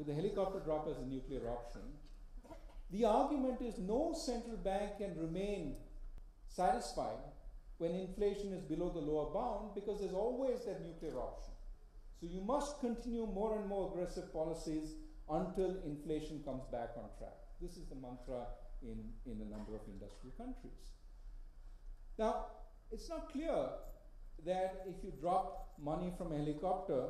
with the helicopter drop as a nuclear option, the argument is no central bank can remain satisfied when inflation is below the lower bound because there's always that nuclear option. So you must continue more and more aggressive policies until inflation comes back on track. This is the mantra in, in a number of industrial countries. Now, it's not clear that if you drop money from a helicopter,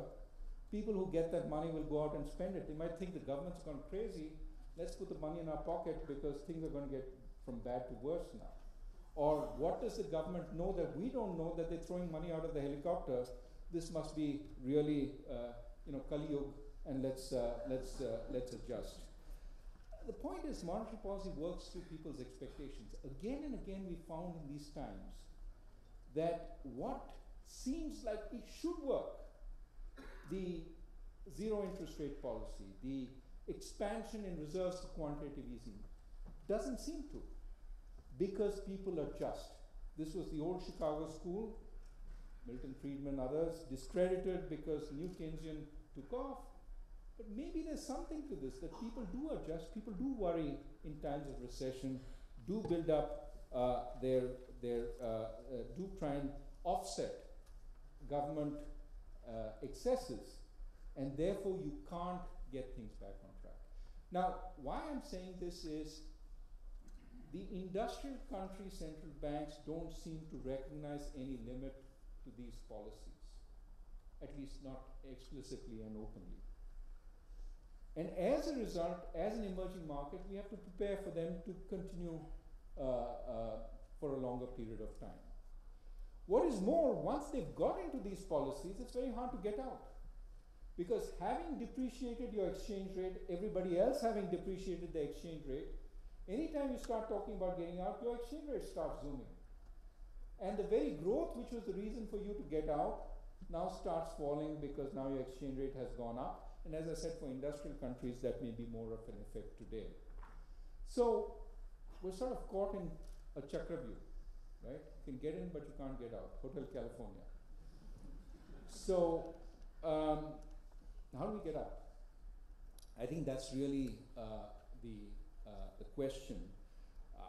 people who get that money will go out and spend it. They might think the government's gone crazy. Let's put the money in our pocket because things are going to get from bad to worse now. Or what does the government know that we don't know that they're throwing money out of the helicopter? This must be really, uh, you know, Kali Yuga, and let's, uh, let's, uh, let's adjust. The point is, monetary policy works through people's expectations. Again and again, we found in these times that what seems like it should work, the zero interest rate policy, the expansion in reserves for quantitative easing, doesn't seem to because people are just. This was the old Chicago school, Milton Friedman, others, discredited because New Keynesian took off. But maybe there's something to this that people do adjust, people do worry in times of recession, do build up uh, their, their uh, uh, do try and offset government uh, excesses, and therefore you can't get things back on track. Now, why I'm saying this is the industrial country central banks don't seem to recognize any limit to these policies, at least not explicitly and openly. And as a result, as an emerging market, we have to prepare for them to continue uh, uh, for a longer period of time. What is more, once they've got into these policies, it's very hard to get out. Because having depreciated your exchange rate, everybody else having depreciated the exchange rate, anytime you start talking about getting out, your exchange rate starts zooming. And the very growth, which was the reason for you to get out, now starts falling because now your exchange rate has gone up. And as I said, for industrial countries, that may be more of an effect today. So we're sort of caught in a chakravyuh, right? You can get in, but you can't get out. Hotel California. So um, how do we get out? I think that's really uh, the, uh, the question.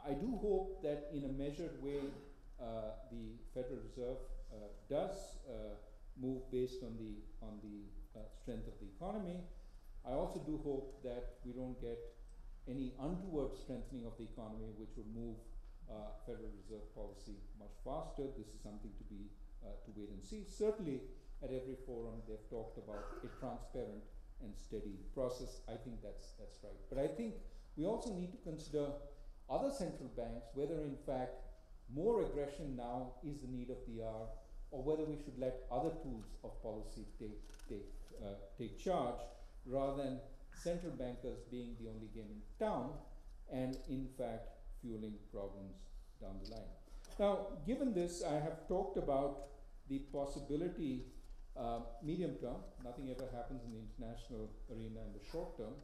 I do hope that in a measured way, uh, the Federal Reserve uh, does uh, move based on the, on the uh, strength of the economy. I also do hope that we don't get any untoward strengthening of the economy, which would move uh, Federal Reserve policy much faster. This is something to be uh, to wait and see. Certainly, at every forum, they've talked about a transparent and steady process. I think that's that's right. But I think we also need to consider other central banks, whether in fact more aggression now is the need of the hour, or whether we should let other tools of policy take take uh, take charge rather than central bankers being the only game in town and in fact fueling problems down the line. Now, given this, I have talked about the possibility, uh, medium term, nothing ever happens in the international arena in the short term,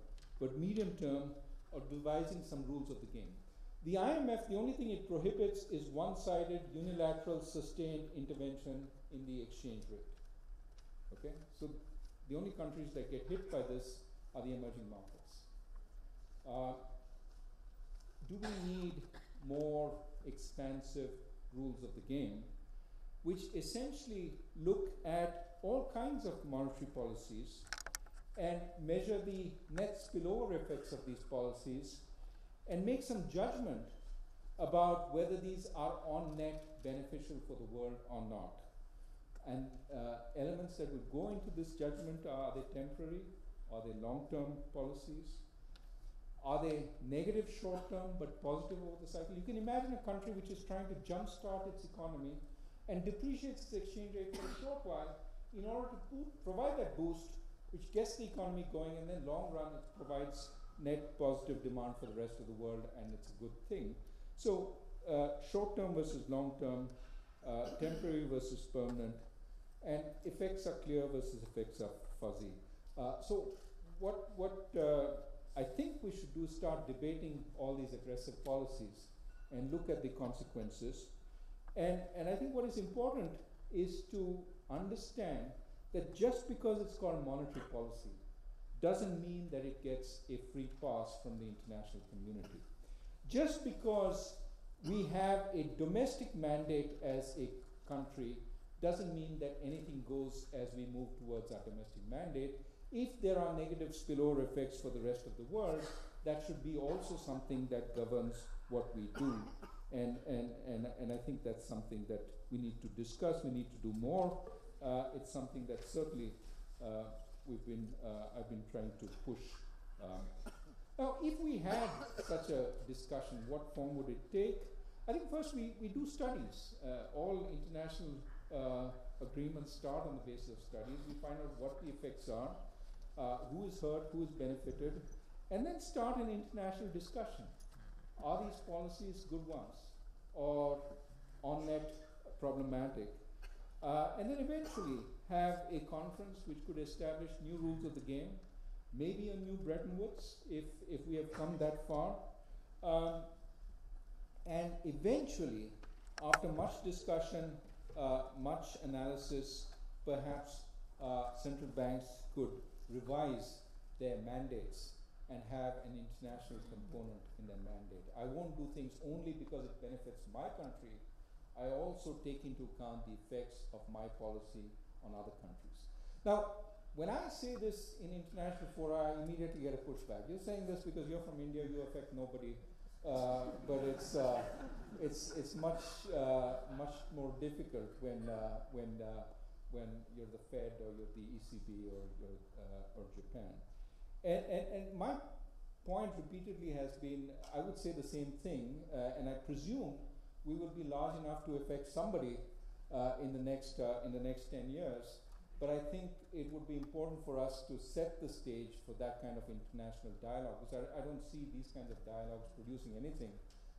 but medium term of devising some rules of the game. The IMF, the only thing it prohibits is one sided, unilateral, sustained intervention in the exchange rate. Okay? So the only countries that get hit by this are the emerging markets. Uh, do we need more expansive rules of the game, which essentially look at all kinds of monetary policies and measure the net spillover effects of these policies and make some judgment about whether these are on net beneficial for the world or not. And uh, elements that would go into this judgment are, are they temporary? Are they long term policies? Are they negative short term but positive over the cycle? You can imagine a country which is trying to jumpstart its economy and depreciates its exchange rate for a short while in order to provide that boost which gets the economy going and then long run it provides net positive demand for the rest of the world and it's a good thing. So uh, short term versus long term, uh, temporary versus permanent, and effects are clear versus effects are fuzzy. Uh, so what, what uh, I think we should do start debating all these aggressive policies and look at the consequences. And, and I think what is important is to understand that just because it's called monetary policy doesn't mean that it gets a free pass from the international community. Just because we have a domestic mandate as a country doesn't mean that anything goes as we move towards our domestic mandate. If there are negative spillover effects for the rest of the world, that should be also something that governs what we do. And, and, and, and I think that's something that we need to discuss, we need to do more. Uh, it's something that certainly uh, we've been, uh, I've been trying to push. Um, now, if we had such a discussion, what form would it take? I think first we, we do studies. Uh, all international uh, agreements start on the basis of studies. We find out what the effects are, uh, who is hurt, who is benefited, and then start an international discussion. Are these policies good ones or on net problematic? Uh, and then eventually have a conference which could establish new rules of the game, maybe a new Bretton Woods if, if we have come that far. Um, and eventually, after much discussion, uh, much analysis, perhaps uh, central banks could revise their mandates and have an international component in their mandate. I won't do things only because it benefits my country. I also take into account the effects of my policy on other countries. Now, when I say this in international fora, I immediately get a pushback. You're saying this because you're from India, you affect nobody. Uh, but it's, uh, it's, it's much, uh, much more difficult when, uh, when, uh, when you're the Fed or you're the ECB or, you're, or Japan. And, and, and my point repeatedly has been, I would say the same thing, uh, and I presume we will be large enough to affect somebody uh, in the next uh, in the next 10 years. But I think it would be important for us to set the stage for that kind of international dialogue, because I, I don't see these kinds of dialogues producing anything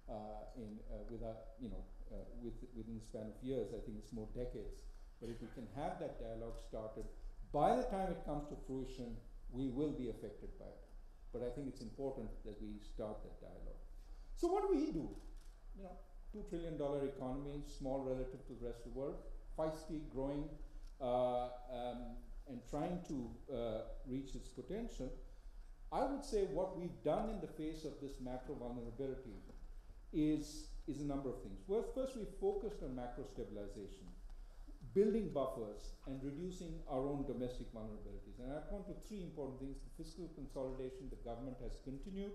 uh, in uh, without you know uh, with, within the span of years. I think it's more decades. But if we can have that dialogue started, by the time it comes to fruition, we will be affected by it. But I think it's important that we start that dialogue. So what do we do? You know, two trillion dollar economy, small relative to the rest of the world, feisty, growing, uh, um, and trying to uh, reach its potential. I would say what we've done in the face of this macro vulnerability is, is a number of things. Well, first, we focused on macro stabilization building buffers and reducing our own domestic vulnerabilities. And I point to three important things. The fiscal consolidation, the government has continued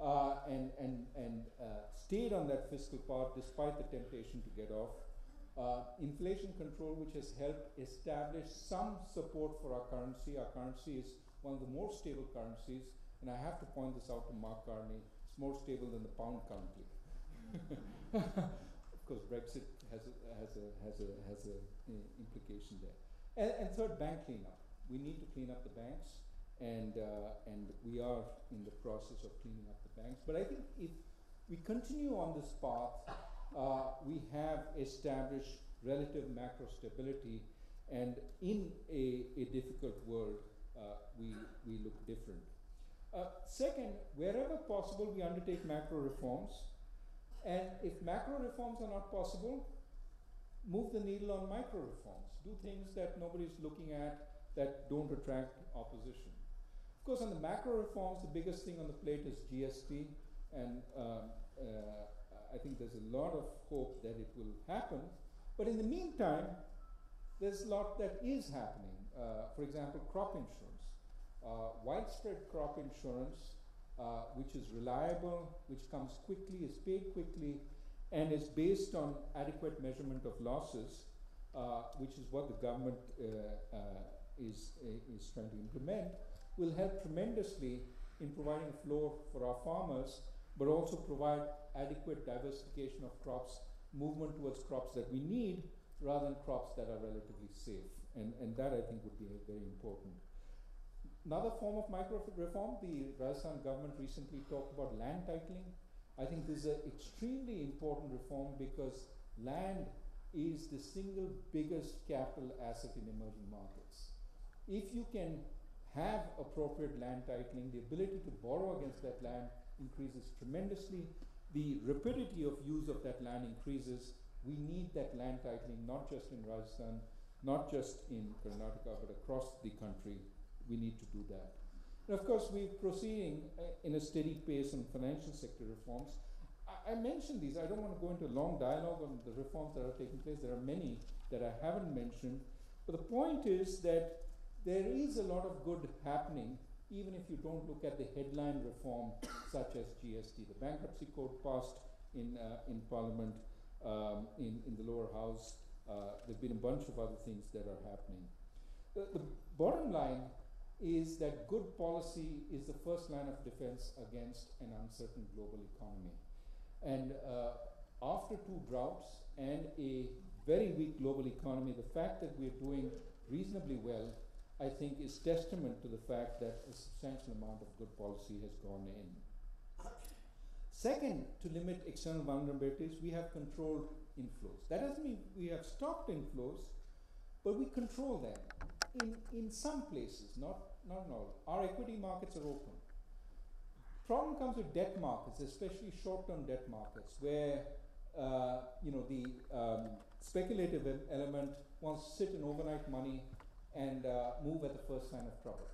uh, and, and, and uh, stayed on that fiscal path despite the temptation to get off. Uh, inflation control, which has helped establish some support for our currency. Our currency is one of the more stable currencies, and I have to point this out to Mark Carney. It's more stable than the pound currently. course, Brexit has a, has a, has a, has a uh, implication there. And, and, third, bank cleanup. We need to clean up the banks, and, uh, and we are in the process of cleaning up the banks. But I think if we continue on this path, uh, we have established relative macro stability, and in a, a difficult world, uh, we, we look different. Uh, second, wherever possible, we undertake macro reforms. And if macro reforms are not possible, move the needle on micro reforms. Do things that nobody's looking at that don't attract opposition. Of course, on the macro reforms, the biggest thing on the plate is GST, and um, uh, I think there's a lot of hope that it will happen. But in the meantime, there's a lot that is happening. Uh, for example, crop insurance. Uh, widespread crop insurance, uh, which is reliable, which comes quickly, is paid quickly, and is based on adequate measurement of losses, uh, which is what the government uh, uh, is, is trying to implement, will help tremendously in providing a floor for our farmers, but also provide adequate diversification of crops, movement towards crops that we need, rather than crops that are relatively safe. And, and that I think would be very important. Another form of micro reform, the Rajasthan government recently talked about land titling. I think this is an extremely important reform because land is the single biggest capital asset in emerging markets. If you can have appropriate land titling, the ability to borrow against that land increases tremendously. The rapidity of use of that land increases. We need that land titling not just in Rajasthan, not just in Karnataka, but across the country. We need to do that. And of course, we're proceeding uh, in a steady pace on financial sector reforms. I, I mentioned these. I don't want to go into a long dialogue on the reforms that are taking place. There are many that I haven't mentioned. But the point is that there is a lot of good happening, even if you don't look at the headline reform, such as GST. The bankruptcy code passed in, uh, in Parliament, um, in, in the lower house. Uh, there have been a bunch of other things that are happening. The, the bottom line is that good policy is the first line of defense against an uncertain global economy. And uh, after two droughts and a very weak global economy, the fact that we're doing reasonably well, I think, is testament to the fact that a substantial amount of good policy has gone in. Second, to limit external vulnerabilities, we have controlled inflows. That doesn't mean we have stopped inflows, but we control them in, in some places, not, not in all. Our equity markets are open. Problem comes with debt markets, especially short-term debt markets, where uh, you know the um, speculative element wants to sit in overnight money and uh, move at the first sign of trouble.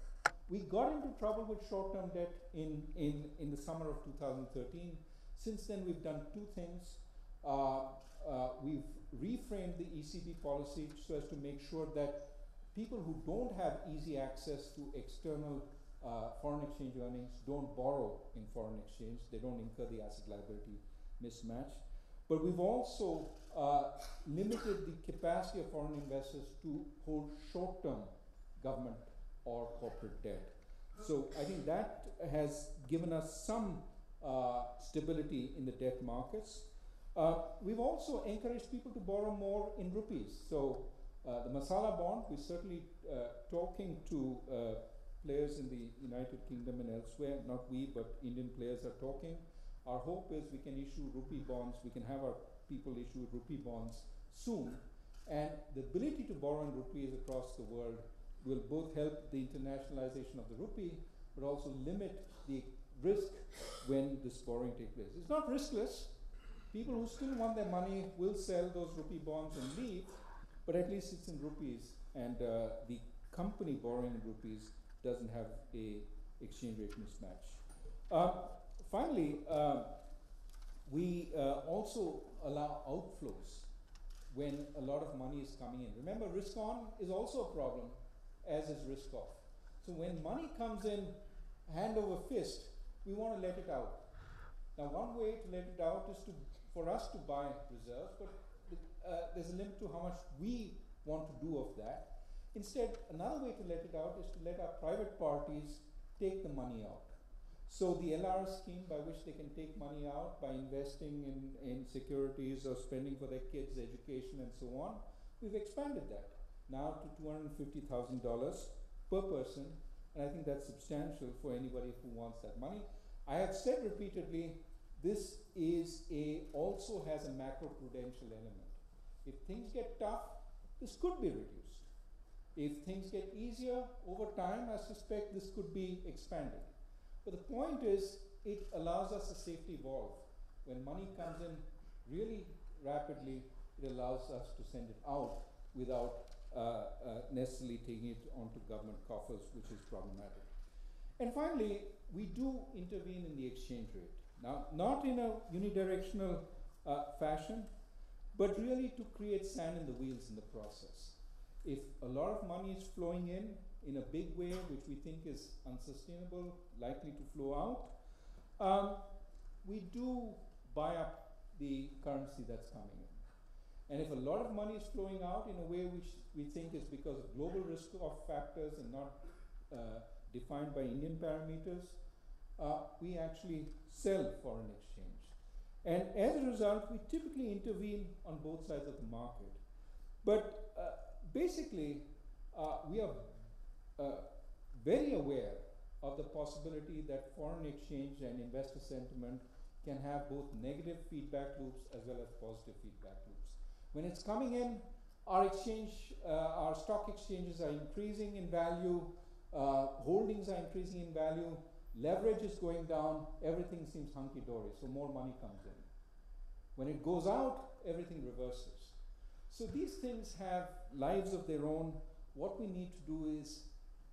We got into trouble with short-term debt in, in, in the summer of 2013. Since then, we've done two things. Uh, uh, we've reframed the ECB policy so as to make sure that people who don't have easy access to external uh, foreign exchange earnings don't borrow in foreign exchange. They don't incur the asset liability mismatch. But we've also uh, limited the capacity of foreign investors to hold short term government or corporate debt. So I think that has given us some uh, stability in the debt markets. Uh, we've also encouraged people to borrow more in rupees. So uh, the Masala bond, we're certainly uh, talking to uh, players in the United Kingdom and elsewhere, not we, but Indian players are talking. Our hope is we can issue rupee bonds, we can have our people issue rupee bonds soon, and the ability to borrow in rupees across the world will both help the internationalization of the rupee, but also limit the risk when this borrowing takes place. It's not riskless. People who still want their money will sell those rupee bonds and leave, but at least it's in rupees, and uh, the company borrowing in rupees doesn't have a exchange rate mismatch. Uh, finally, uh, we uh, also allow outflows when a lot of money is coming in. Remember, risk on is also a problem, as is risk off. So when money comes in hand over fist, we want to let it out. Now, one way to let it out is to for us to buy reserves, but uh, there's a limit to how much we want to do of that. Instead, another way to let it out is to let our private parties take the money out. So the LRS scheme by which they can take money out by investing in, in securities or spending for their kids' education and so on, we've expanded that now to $250,000 per person, and I think that's substantial for anybody who wants that money. I have said repeatedly, this is a also has a macroprudential element. If things get tough, this could be reduced. If things get easier over time, I suspect this could be expanded. But the point is, it allows us a safety valve. When money comes in really rapidly, it allows us to send it out without uh, uh, necessarily taking it onto government coffers, which is problematic. And finally, we do intervene in the exchange rate. Now, not in a unidirectional uh, fashion, but really to create sand in the wheels in the process. If a lot of money is flowing in in a big way, which we think is unsustainable, likely to flow out, um, we do buy up the currency that's coming in. And if a lot of money is flowing out in a way which we think is because of global risk off factors and not uh, defined by Indian parameters, uh, we actually sell foreign exchange. And as a result, we typically intervene on both sides of the market. But uh, basically, uh, we are uh, very aware of the possibility that foreign exchange and investor sentiment can have both negative feedback loops as well as positive feedback loops. When it's coming in, our exchange, uh, our stock exchanges are increasing in value, uh, holdings are increasing in value, leverage is going down, everything seems hunky dory, so more money comes in. When it goes out, everything reverses. So these things have lives of their own. What we need to do is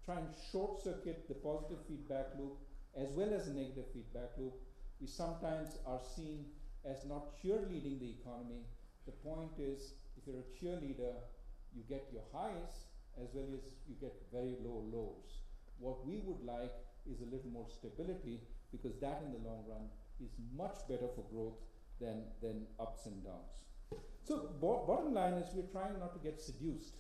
try and short circuit the positive feedback loop as well as the negative feedback loop. We sometimes are seen as not cheerleading the economy. The point is, if you're a cheerleader, you get your highs as well as you get very low lows. What we would like is a little more stability because that in the long run is much better for growth than, than ups and downs. So bo bottom line is we're trying not to get seduced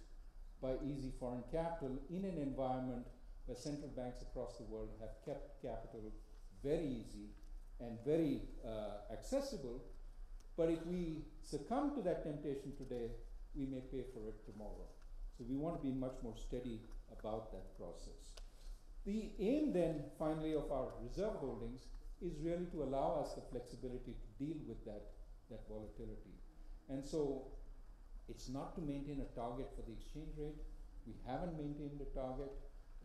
by easy foreign capital in an environment where central banks across the world have kept capital very easy and very uh, accessible. But if we succumb to that temptation today, we may pay for it tomorrow. So we want to be much more steady about that process. The aim then, finally, of our reserve holdings is really to allow us the flexibility to deal with that, that volatility. And so it's not to maintain a target for the exchange rate. We haven't maintained a target.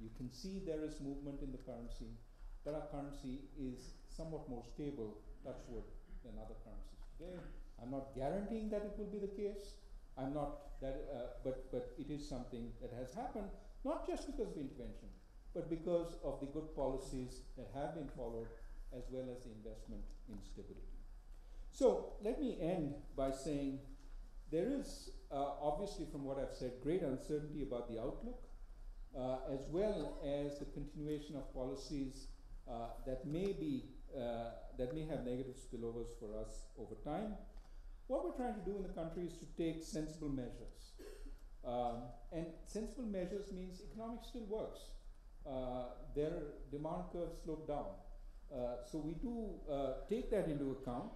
You can see there is movement in the currency, but our currency is somewhat more stable, touch wood, than other currencies today. I'm not guaranteeing that it will be the case. I'm not that, uh, but but it is something that has happened, not just because of intervention, but because of the good policies that have been followed, as well as the investment in stability. So let me end by saying there is uh, obviously, from what I've said, great uncertainty about the outlook, uh, as well as the continuation of policies uh, that may be uh, that may have negative spillovers for us over time. What we're trying to do in the country is to take sensible measures, um, and sensible measures means economics still works. Uh, their demand curve slowed down, uh, so we do take that into account.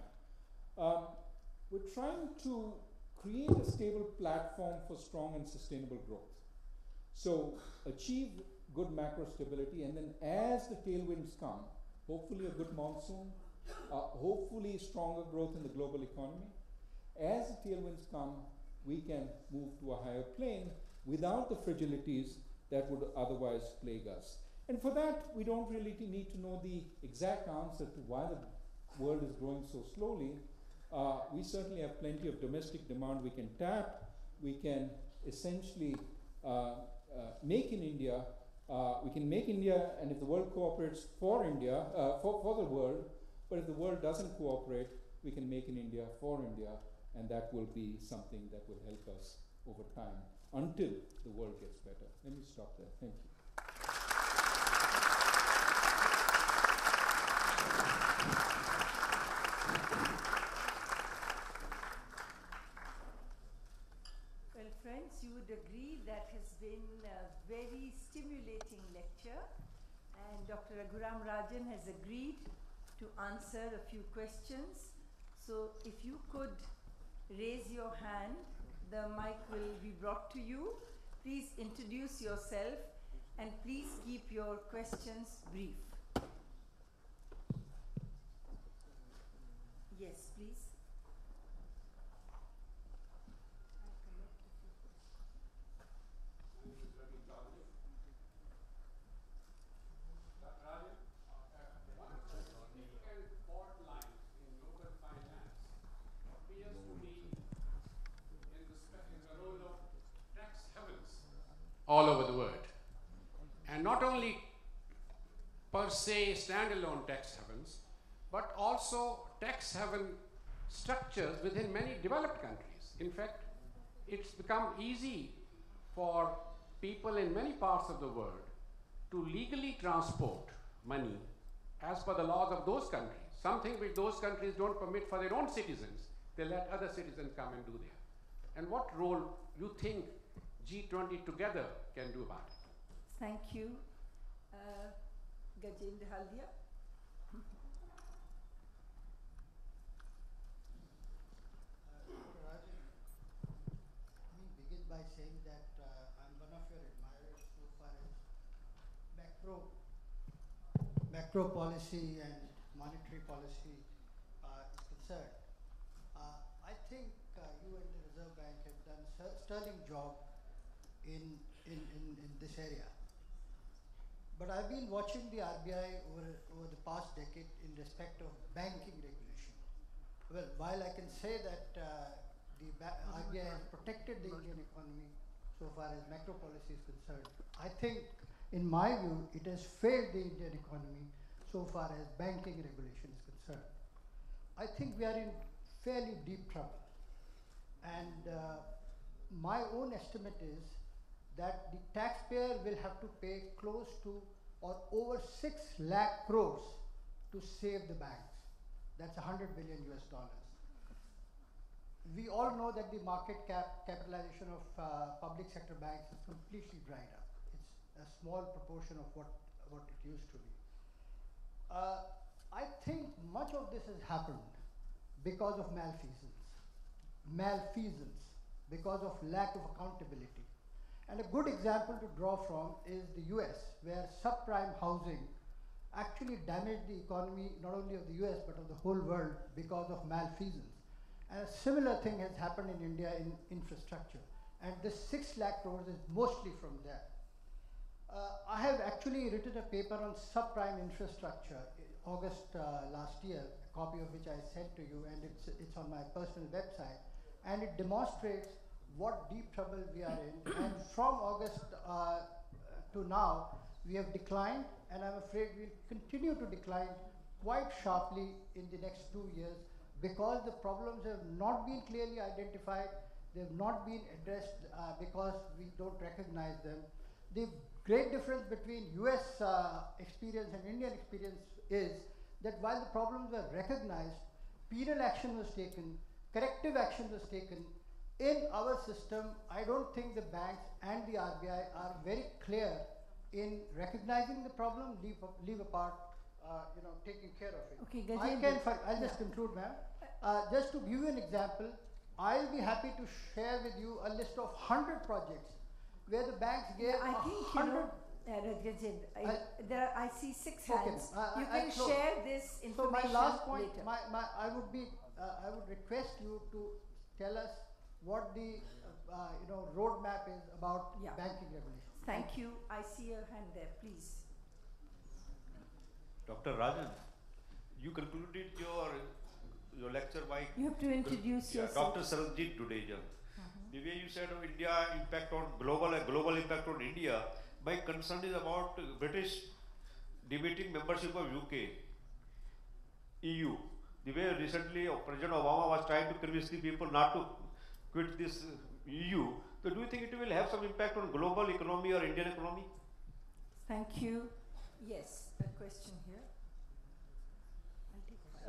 Um, we're trying to create a stable platform for strong and sustainable growth. So achieve good macro stability, and then as the tailwinds come, hopefully a good monsoon, uh, hopefully stronger growth in the global economy. As the tailwinds come, we can move to a higher plane without the fragilities that would otherwise plague us. And for that, we don't really need to know the exact answer to why the world is growing so slowly. Uh, we certainly have plenty of domestic demand we can tap. We can essentially uh, uh, make in India. Uh, we can make India, and if the world cooperates for India, uh, for, for the world, but if the world doesn't cooperate, we can make in India for India, and that will be something that will help us over time until the world gets better. Let me stop there. Thank you. Well, friends, you would agree that has been a very stimulating lecture, and Dr. Raghuram Rajan has agreed to answer a few questions. So if you could raise your hand, the mic will be brought to you. Please introduce yourself and please keep your questions brief. Yes, please. all over the world. And not only per se standalone tax havens, but also tax haven structures within many developed countries. In fact, it's become easy for people in many parts of the world to legally transport money as per the laws of those countries, something which those countries don't permit for their own citizens, they let other citizens come and do there. And what role do you think G20 together can do about it. Thank you. Uh, Gajendra Haldea. begin by saying that uh, I'm one of your admirers so far as macro, macro policy and monetary policy uh, is concerned. Uh, I think uh, you and the Reserve Bank have done a sterling job in, in, in, in this area. But I've been watching the RBI over, over the past decade in respect of banking regulation. Well, while I can say that uh, the RBI has protected the Indian economy so far as macro policy is concerned, I think in my view, it has failed the Indian economy so far as banking regulation is concerned. I think we are in fairly deep trouble. And uh, my own estimate is that the taxpayer will have to pay close to or over 6 lakh crores to save the banks. That's 100 billion US dollars. We all know that the market cap capitalization of uh, public sector banks has completely dried up. A small proportion of what, what it used to be. Uh, I think much of this has happened because of malfeasance, malfeasance, because of lack of accountability. And a good example to draw from is the US, where subprime housing actually damaged the economy not only of the US but of the whole world because of malfeasance. And a similar thing has happened in India in infrastructure. And this 6 lakh crores is mostly from there. Uh, I have actually written a paper on subprime infrastructure in August uh, last year, a copy of which I sent to you, and it's, it's on my personal website. And it demonstrates what deep trouble we are in. and from August uh, to now, we have declined, and I'm afraid we'll continue to decline quite sharply in the next two years because the problems have not been clearly identified, they have not been addressed uh, because we don't recognize them. The great difference between US uh, experience and Indian experience is that while the problems were recognized, penal action was taken, corrective action was taken. In our system, I don't think the banks and the RBI are very clear in recognizing the problem, leave, leave apart uh, you know, taking care of it. Okay, I can, I'll just Yeah. conclude, ma'am. Uh, just to give you an example, I'll be happy to share with you a list of 100 projects where the banks gave Yeah, I a think, you 100 know, uh, Rajendra, I, I- there are, I see six Okay, hands. I- You I- I can share this information So my last point, later. my, my, I would be, uh, I would request you to tell us what the, uh, uh, you know, roadmap is about Yeah. banking regulation. Thank you. I see your hand there, please. Dr. Rajan, you concluded your your lecture by You have to introduce yeah, yourself. Dr. Saranjit Dudeja. The way you said of India impact on global and global impact on India, my concern is about British debating membership of UK, EU. The way recently President Obama was trying to convince the people not to quit this uh, EU. So do you think it will have some impact on global economy or Indian economy? Thank you. Yes, a question here.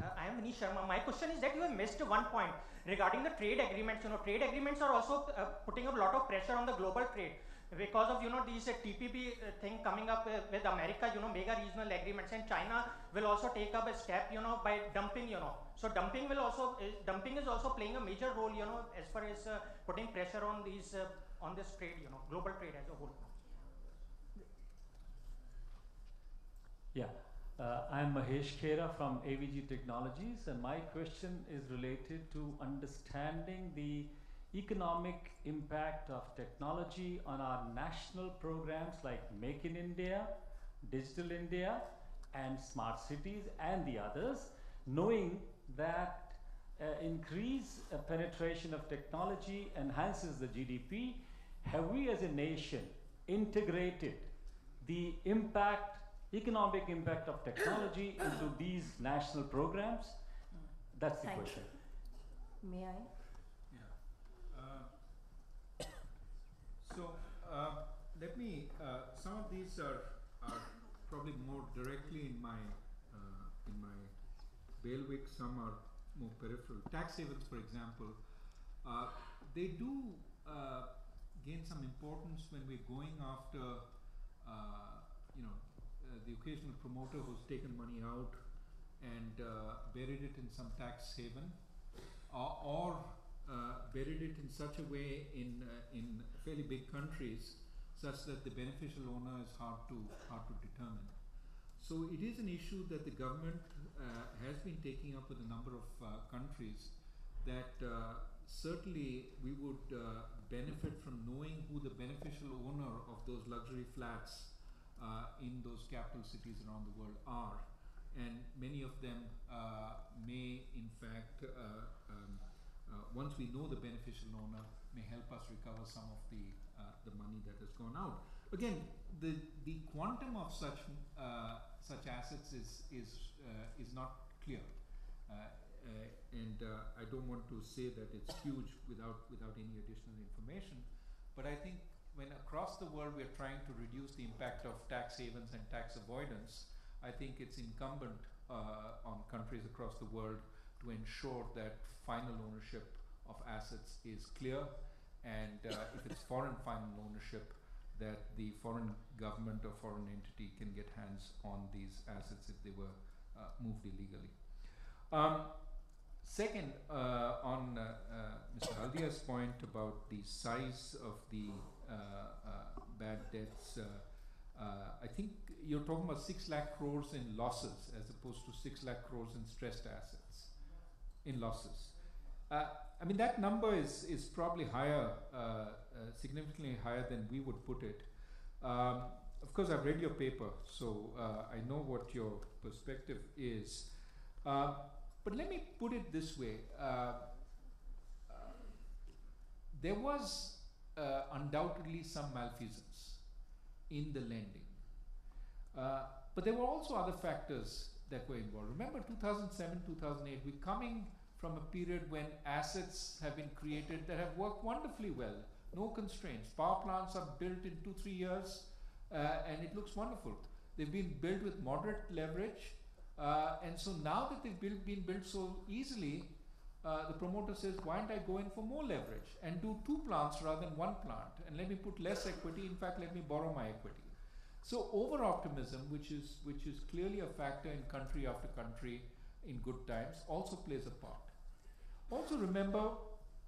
Uh, I am Manish Sharma. My question is that you have missed one point regarding the trade agreements. You know, trade agreements are also uh, putting a lot of pressure on the global trade because of you know these uh, TPP uh, thing coming up uh, with America. You know, mega regional agreements, and China will also take up a step. You know, by dumping. You know, so dumping will also uh, dumping is also playing a major role. You know, as far as putting pressure on these on this trade. You know, global trade as a whole. Yeah, uh, I'm Mahesh Khera from AVG Technologies, and my question is related to understanding the economic impact of technology on our national programs like Make in India, Digital India, and Smart Cities, and the others, knowing that uh, increase uh, penetration of technology enhances the GDP. Have we as a nation integrated the impact, economic impact of technology into these national programs? That's the Thank question. May I? Yeah. Uh, So, uh, let me, uh, some of these are, are probably more directly in my, uh, in my bailiwick, some are more peripheral. Tax havens, for example, uh, they do uh, gain some importance when we're going after, uh, you know, uh, the occasional promoter who's taken money out and uh, buried it in some tax haven, or, or uh, buried it in such a way in uh, in fairly big countries, such that the beneficial owner is hard to hard to determine. So it is an issue that the government uh, has been taking up with a number of uh, countries. That uh, certainly we would benefit from knowing who the beneficial owner of those luxury flats in those capital cities around the world are, and many of them uh, may in fact. Uh, um, uh, once we know the beneficial owner, may help us recover some of the uh, the money that has gone out. Again, the the quantum of such uh, such assets is is uh, is not clear, uh, uh, and uh, I don't want to say that it's huge without without any additional information. But I think when across the world we are trying to reduce the impact of tax havens and tax avoidance, I think it's incumbent uh, on countries across the world to ensure that final ownership of assets is clear, and uh, if it's foreign final ownership, that the foreign government or foreign entity can get hands on these assets if they were uh, moved illegally. Um, second, uh, on uh, uh, Mr. Haldea's point about the size of the bad debts, I think you're talking about 6 lakh crores in losses as opposed to 6 lakh crores in stressed assets, in losses. I mean, that number is, is probably higher uh, significantly higher than we would put it. Um, of course, I've read your paper, so uh, I know what your perspective is. Uh, but let me put it this way uh, there was uh, undoubtedly some malfeasance in the lending. Uh, but there were also other factors that were involved. Remember 2007, 2008, we're coming from a period when assets have been created that have worked wonderfully well no constraints. Power plants are built in two, three years, uh, and it looks wonderful. They've been built with moderate leverage, uh, and so now that they've built, been built so easily, uh, the promoter says, why don't I go in for more leverage and do two plants rather than one plant, and let me put less equity. In fact, let me borrow my equity. So over optimism, which is which is clearly a factor in country after country in good times, also plays a part. Also remember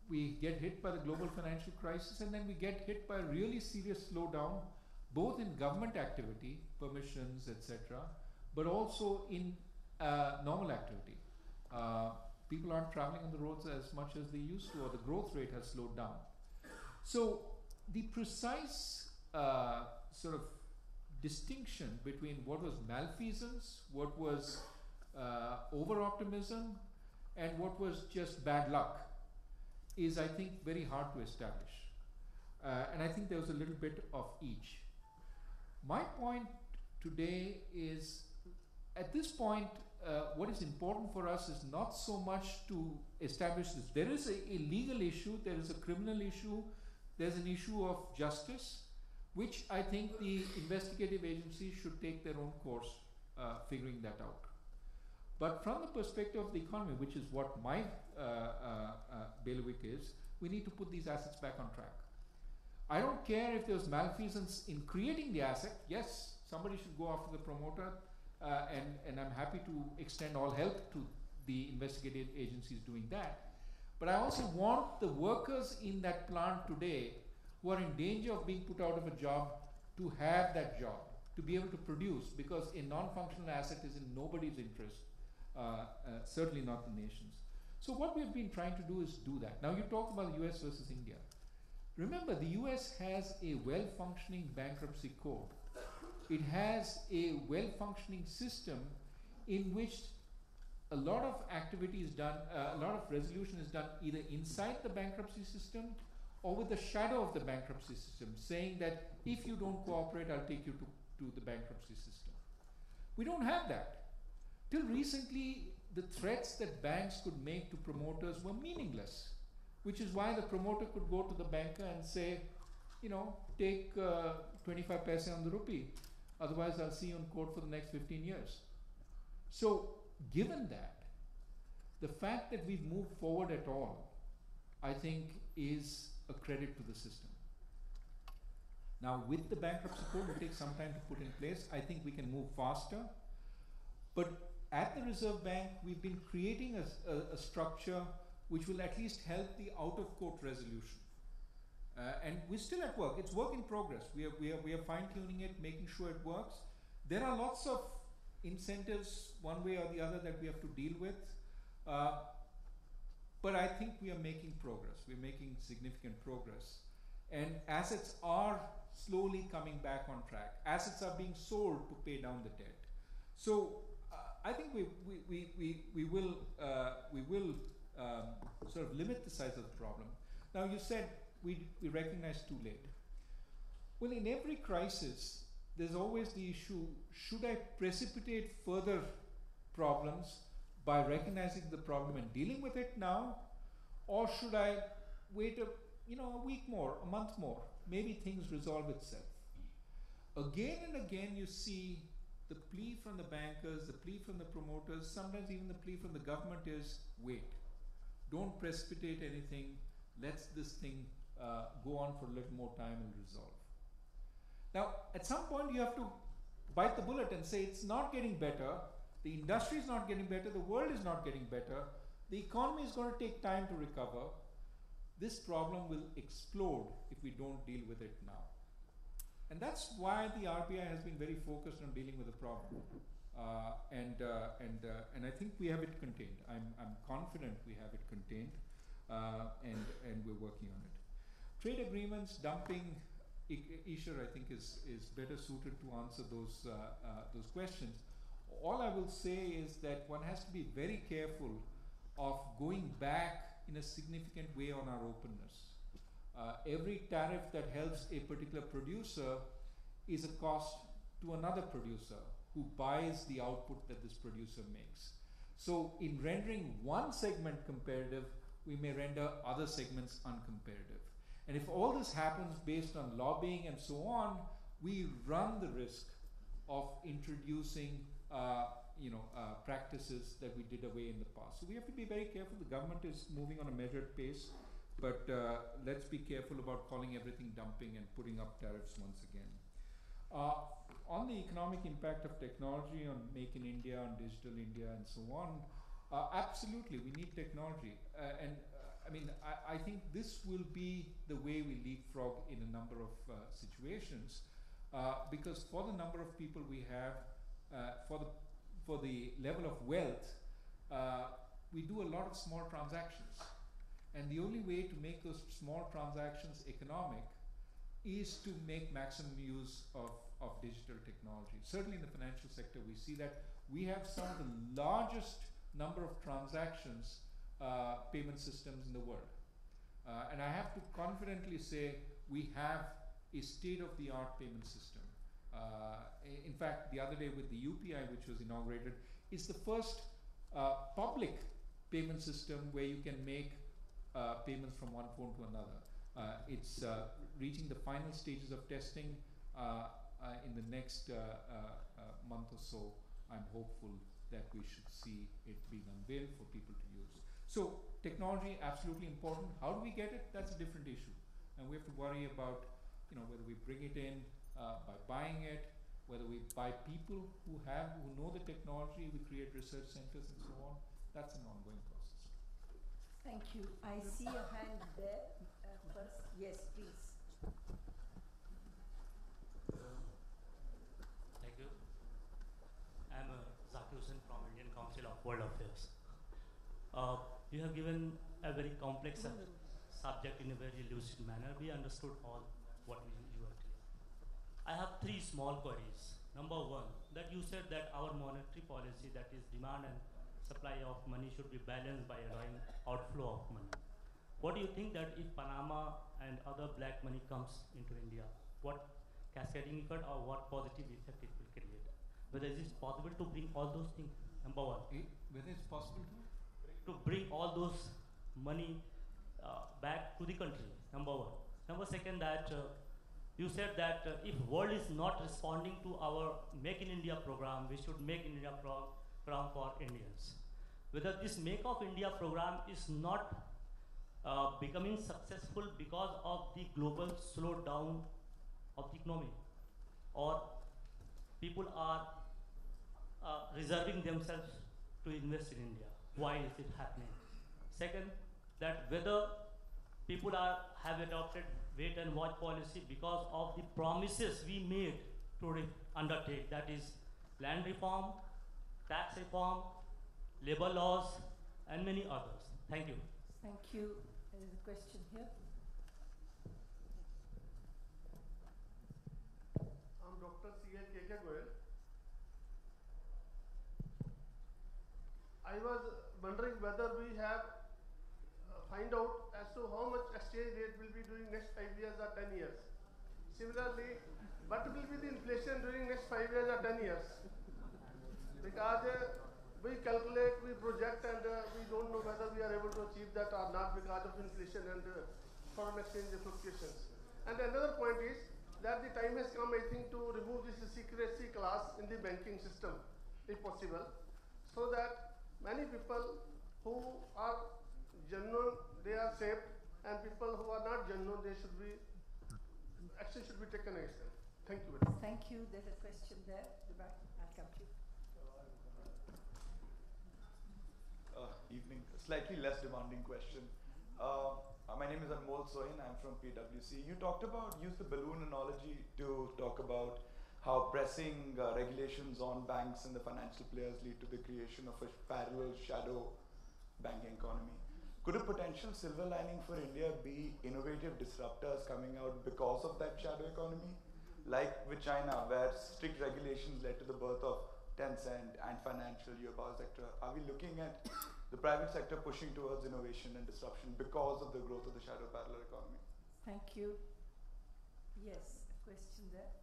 we get hit by the global financial crisis and then we get hit by a really serious slowdown both in government activity, permissions, etc., but also in uh, normal activity. Uh, people aren't traveling on the roads as much as they used to, or the growth rate has slowed down. So, the precise uh, sort of distinction between what was malfeasance, what was uh, over optimism, and what was just bad luck is, I think, very hard to establish. Uh, and I think there was a little bit of each. My point today is at this point, uh, what is important for us is not so much to establish this. There is a, a, legal issue, there is a criminal issue, there's an issue of justice, which I think the investigative agencies should take their own course uh, figuring that out. But from the perspective of the economy, which is what my uh, uh, uh, bailiwick is, we need to put these assets back on track. I don't care if there's malfeasance in creating the asset. Yes, somebody should go after the promoter, uh, and, and I'm happy to extend all help to the investigative agencies doing that. But I also want the workers in that plant today who are in danger of being put out of a job to have that job, to be able to produce, because a non-functional asset is in nobody's interest uh, uh, certainly not the nations. So what we've been trying to do is do that. Now you talked about the US versus India. Remember, the US has a well-functioning bankruptcy code. It has a well-functioning system in which a lot of activity is done, uh, a lot of resolution is done either inside the bankruptcy system or with the shadow of the bankruptcy system, saying that if you don't cooperate, I'll take you to, to the bankruptcy system. We don't have that. Till recently, the threats that banks could make to promoters were meaningless, which is why the promoter could go to the banker and say, you know, take uh, 25 paise on the rupee, otherwise I'll see you in court for the next 15 years. So, given that, the fact that we've moved forward at all, I think, is a credit to the system. Now, with the bankruptcy code, it takes some time to put in place. I think we can move faster. But at the Reserve Bank, we've been creating a, a, a structure which will at least help the out of court resolution. Uh, and we're still at work. It's work in progress. We are, we are, we are fine tuning it, making sure it works. There are lots of incentives, one way or the other, that we have to deal with. Uh, but I think we are making progress. We're making significant progress. And assets are slowly coming back on track. Assets are being sold to pay down the debt. So I think we, we, we, we, we will, uh, we will um, sort of limit the size of the problem. Now, you said we, we recognize too late. Well, in every crisis, there's always the issue should I precipitate further problems by recognizing the problem and dealing with it now? Or should I wait a you know a week more, a month more? Maybe things resolve itself. Again and again you see the plea from the bankers, the plea from the promoters, sometimes even the plea from the government is wait. Don't precipitate anything. Let's this thing uh, go on for a little more time and resolve. Now, at some point, you have to bite the bullet and say it's not getting better, the industry is not getting better, the world is not getting better, the economy is going to take time to recover. This problem will explode if we don't deal with it now. And that's why the RBI has been very focused on dealing with the problem. Uh, and, uh, and, uh, and I think we have it contained. I'm, I'm confident we have it contained, uh, and, and we're working on it. Trade agreements, dumping, I- Isher, I think, is, is better suited to answer those, uh, uh, those questions. All I will say is that one has to be very careful of going back in a significant way on our openness. Uh, every tariff that helps a particular producer is a cost to another producer who buys the output that this producer makes. So, in rendering one segment competitive, we may render other segments uncompetitive. And if all this happens based on lobbying and so on, we run the risk of introducing, uh, you know, uh, practices that we did away in the past. So we have to be very careful. The government is moving on a measured pace, but uh, let's be careful about calling everything dumping and putting up tariffs once again. Uh, on the economic impact of technology on Make in India, on Digital India, and so on, uh, absolutely, we need technology. Uh, and I mean, I, I think this will be the way we leapfrog in a number of uh, situations, uh, because for the number of people we have, uh, for the for the level of wealth, uh, we do a lot of small transactions, and the only way to make those small transactions economic is to make maximum use of, of digital technology. Certainly in the financial sector, we see that we have some of the largest number of transactions uh, payment systems in the world. Uh, and I have to confidently say we have a state of the art payment system. Uh, in fact, the other day with the UPI, which was inaugurated, is the first uh, public payment system where you can make uh, payments from one phone to another. It's reaching the final stages of testing in the next month or so. I'm hopeful that we should see it being unveiled for people to use. So technology absolutely important. How do we get it? That's a different issue, and we have to worry about you know whether we bring it in uh, by buying it, whether we buy people who have who know the technology. We create research centers and so on. That's an ongoing process. Thank you. I see your hand there. Uh, first, yes, please. Thank you. I'm uh, Zakir Hussain from Indian Council of World Affairs. Uh, you have given a very complex sub- subject in a very lucid manner. We understood all what you, you are clear. I have three small queries. Number one, that you said that our monetary policy, that is demand and supply of money, should be balanced by allowing outflow of money. What do you think that if Panama and other black money comes into India, what cascading effect or what positive effect it will create? Whether it is possible to bring all those things, number one, Eh, whether it's possible to to bring all those money uh, back to the country, number one. Number second, that uh, you said that uh, if world is not responding to our Make in India program, we should make in India pro- program for Indians. Whether this Make of India program is not uh, becoming successful because of the global slowdown of the economy, or people are uh, reserving themselves to invest in India. Why is it happening? Second, that whether people are have adopted wait and watch policy because of the promises we made to re- undertake. That is land reform, tax reform, labor laws, and many others. Thank you. Thank you. There is a question here. I'm Dr. C.L. K.K. Goyal. I was wondering whether we have uh, find out as to how much exchange rate will be doing next five years or ten years. Similarly, what will be the inflation during next five years or ten years? Because uh, we calculate, we project, and uh, we don't know whether we are able to achieve that or not because of inflation and uh, foreign exchange fluctuations. And another point is that the time has come, I think, to remove this secrecy clause in the banking system, if possible, so that many people who are genuine, they are saved, and people who are not genuine, they should be, action should be taken against them. Thank you very much. Thank you. There's a question there. at I'll come to you. Uh, evening, slightly less demanding question. Uh, uh, my name is Anmol Sohin. I'm from PwC. You talked about, use the balloon analogy to talk about how pressing uh, regulations on banks and the financial players lead to the creation of a parallel shadow banking economy. Could a potential silver lining for India be innovative disruptors coming out because of that shadow economy? Like with China, where strict regulations led to the birth of Tencent and financial Yuebao sector. Are we looking at the private sector pushing towards innovation and disruption because of the growth of the shadow parallel economy? Thank you. Yes, a question there.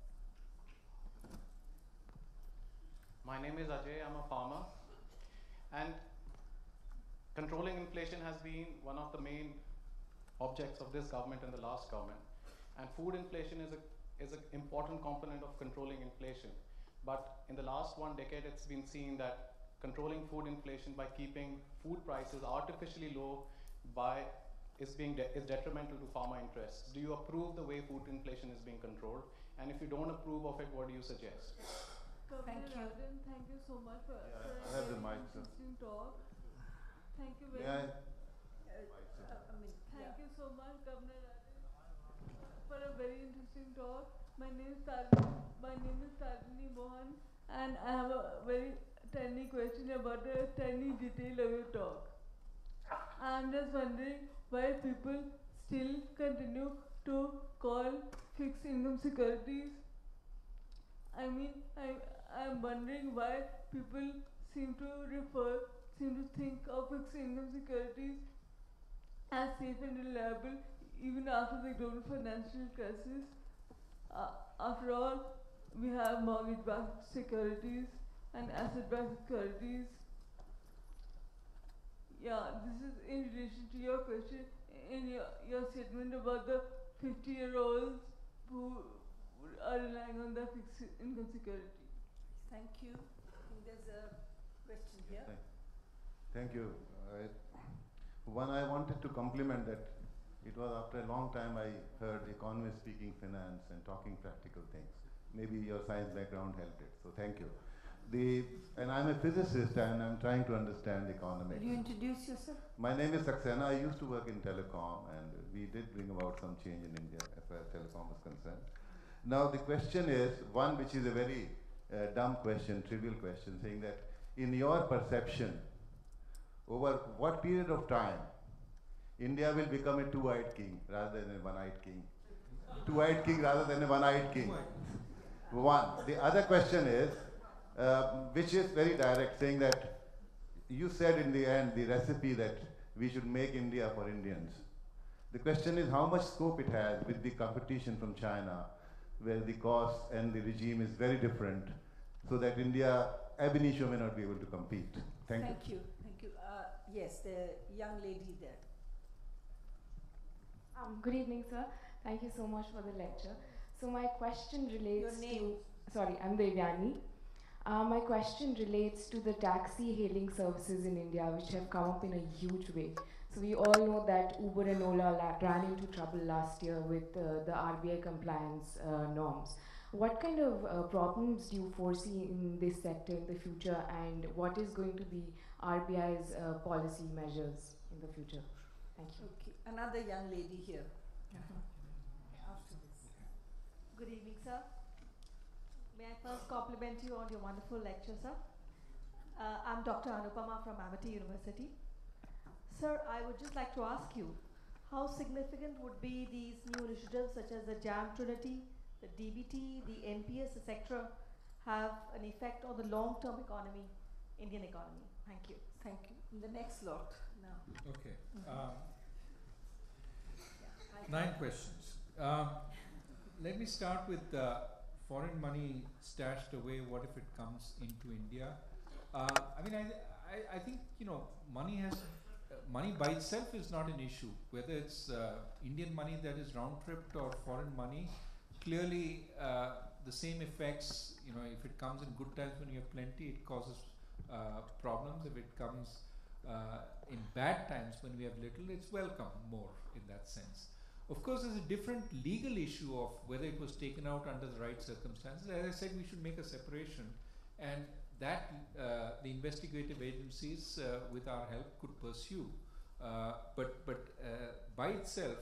My name is Ajay, I'm a farmer. And controlling inflation has been one of the main objects of this government and the last government. And food inflation is, a, is an important component of controlling inflation. But in the last one decade, it's been seen that controlling food inflation by keeping food prices artificially low by is being de- is detrimental to farmer interests. Do you approve the way food inflation is being controlled? And if you don't approve of it, what do you suggest? Thank you. Rajan, thank you so much for, Yeah, for I a have the very mic, sir. interesting talk. Thank you very much. Uh, I mean, Thank yeah. you so much, Governor Rajan, for a very interesting talk. My name is Tarini, my name is Tarini Mohan, and I have a very tiny question about the tiny detail of your talk. I'm just wondering why people still continue to call fixed income securities. I mean, I, I'm wondering why people seem to refer, seem to think of fixed income securities as safe and reliable even after the global financial crisis. Uh, after all, we have mortgage-backed securities and asset-backed securities. Yeah, this is in relation to your question, in your, your statement about the 50-year-olds who are relying on the fixed income security. Thank you. I think there's a question here. Thank, thank you. I, one, I wanted to compliment that it was after a long time I heard economists speaking finance and talking practical things. Maybe your science background helped it, so thank you. The, and I'm a physicist and I'm trying to understand economics. Will you introduce yourself? My name is Saxena. I used to work in telecom and we did bring about some change in India as far as telecom is concerned. Now the question is one which is a very uh, dumb question, trivial question, saying that in your perception, over what period of time India will become a two-eyed king rather than a one-eyed king? two-eyed king rather than a one-eyed king. One. The other question is, uh, which is very direct, saying that you said in the end the recipe that we should make India for Indians. The question is how much scope it has with the competition from China, where the cost and the regime is very different, so that India, ab initio, may not be able to compete. Thank, Thank you. Thank you. Uh, yes, the young lady there. Um, good evening, sir. Thank you so much for the lecture. So my question relates name? to sorry, I'm Devyani. Uh, my question relates to the taxi hailing services in India, which have come up in a huge way. So we all know that Uber and Ola la- ran into trouble last year with uh, the RBI compliance uh, norms. What kind of uh, problems do you foresee in this sector in the future, and what is going to be RBI's uh, policy measures in the future? Thank you. Okay, another young lady here. Good evening, sir. May I first compliment you on your wonderful lecture, sir? Uh, I'm Dr. Anupama from Amity University. Sir, I would just like to ask you how significant would be these new initiatives such as the JAM Trinity, the DBT, the NPS, etc., have an effect on the long term economy, Indian economy? Thank you. Thank you. In the next lot now. Okay. Mhm. Um, Yeah, nine questions. Um, let me start with uh, foreign money stashed away. What if it comes into India? Uh, I mean, I, I, I think you know, money has money by itself is not an issue. Whether it's uh, Indian money that is round tripped or foreign money, clearly uh, the same effects. You know, if it comes in good times when you have plenty, it causes uh, problems. If it comes uh, in bad times when we have little, it's welcome more in that sense. Of course, there's a different legal issue of whether it was taken out under the right circumstances. As I said, we should make a separation, and that uh, the investigative agencies, uh, with our help, could pursue. Uh, but but uh, by itself,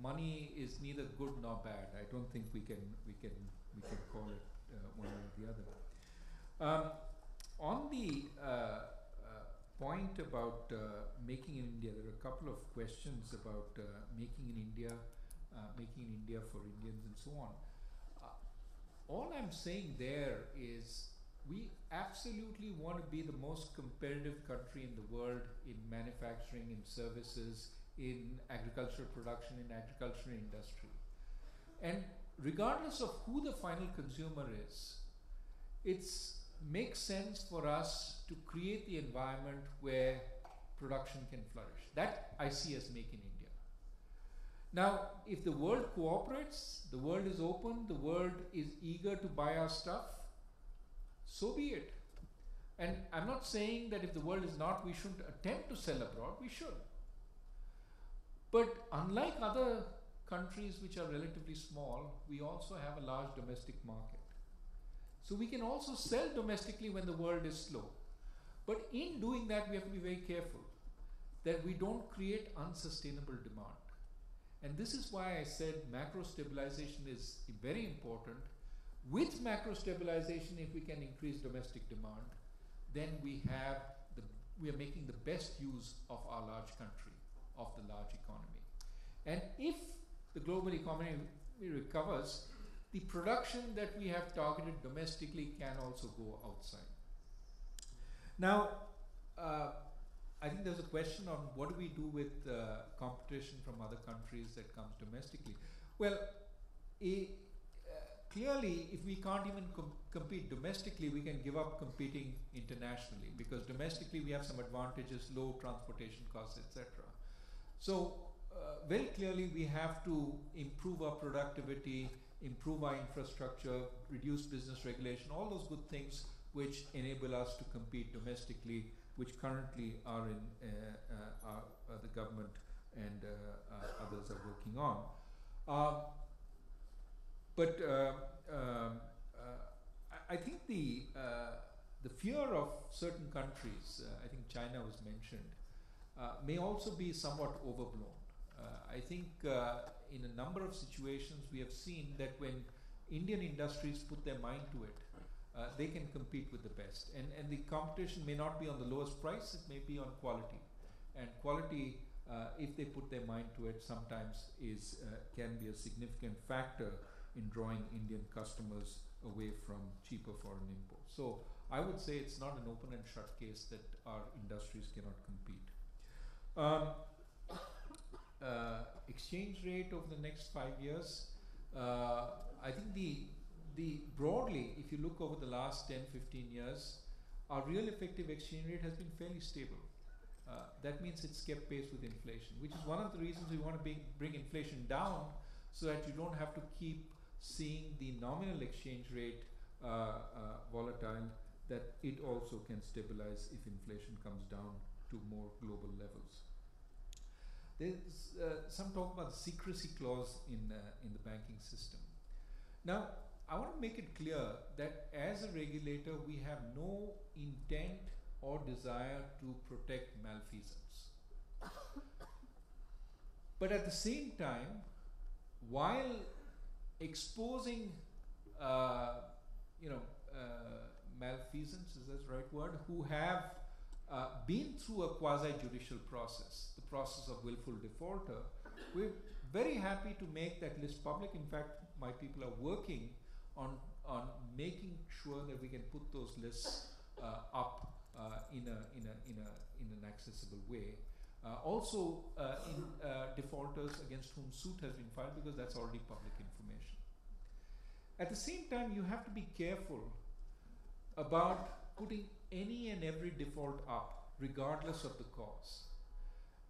money is neither good nor bad. I don't think we can we can we can call it uh, one or the other. Um, on the uh, point about making in India, there are a couple of questions about making in India, making in India for Indians, and so on. All I'm saying there is we absolutely want to be the most competitive country in the world in manufacturing, in services, in agricultural production, in agricultural industry. And regardless of who the final consumer is, it makes sense for us to create the environment where production can flourish. That I see as Make in India. Now, if the world cooperates, the world is open, the world is eager to buy our stuff, so be it. And I'm not saying that if the world is not, we shouldn't attempt to sell abroad, we should. But unlike other countries which are relatively small, we also have a large domestic market. So we can also sell domestically when the world is slow. But in doing that, we have to be very careful that we don't create unsustainable demand. And this is why I said macro stabilization is very important. With macro stabilization, if we can increase domestic demand, then we have the we are making the best use of our large country, of the large economy. And if the global economy recovers, the production that we have targeted domestically can also go outside. Now, uh, I think there's a question on what do we do with uh, competition from other countries that comes domestically. Well, a, clearly, if we can't even com compete domestically, we can give up competing internationally because domestically we have some advantages, low transportation costs, etc. So, uh, very clearly, we have to improve our productivity, improve our infrastructure, reduce business regulation, all those good things which enable us to compete domestically, which currently are in uh, uh, the government and uh, uh, others are working on. But uh, um, I, I, think the the fear of certain countries, I think China was mentioned, may also be somewhat overblown. I think in a number of situations we have seen that when Indian industries put their mind to it, uh, they can compete with the best. And, and the competition may not be on the lowest price, it may be on quality. And quality, uh, if they put their mind to it, sometimes is, uh, can be a significant factor in drawing Indian customers away from cheaper foreign imports. So I would say it's not an open and shut case that our industries cannot compete. Um, uh, exchange rate over the next five years, uh, I think the the broadly, if you look over the last 10, 15 years, our real effective exchange rate has been fairly stable. Uh, that means it's kept pace with inflation, which is one of the reasons we want to bring, bring inflation down so that you don't have to keep seeing the nominal exchange rate uh, uh, volatile, that it also can stabilize if inflation comes down to more global levels. There's uh, some talk about the secrecy clause in, uh, in the banking system. Now, I want to make it clear that as a regulator, we have no intent or desire to protect malfeasance. but at the same time, while exposing, uh, you know, uh, malfeasance is that the right word, who have uh, been through a quasi-judicial process, the process of willful defaulter, we're very happy to make that list public. In fact, my people are working on, on making sure that we can put those lists uh, up uh, in, a, in, a, in, a, in an accessible way. Uh, also, uh, in uh, defaulters against whom suit has been filed because that's already public information. At the same time, you have to be careful about putting any and every default up, regardless of the cause.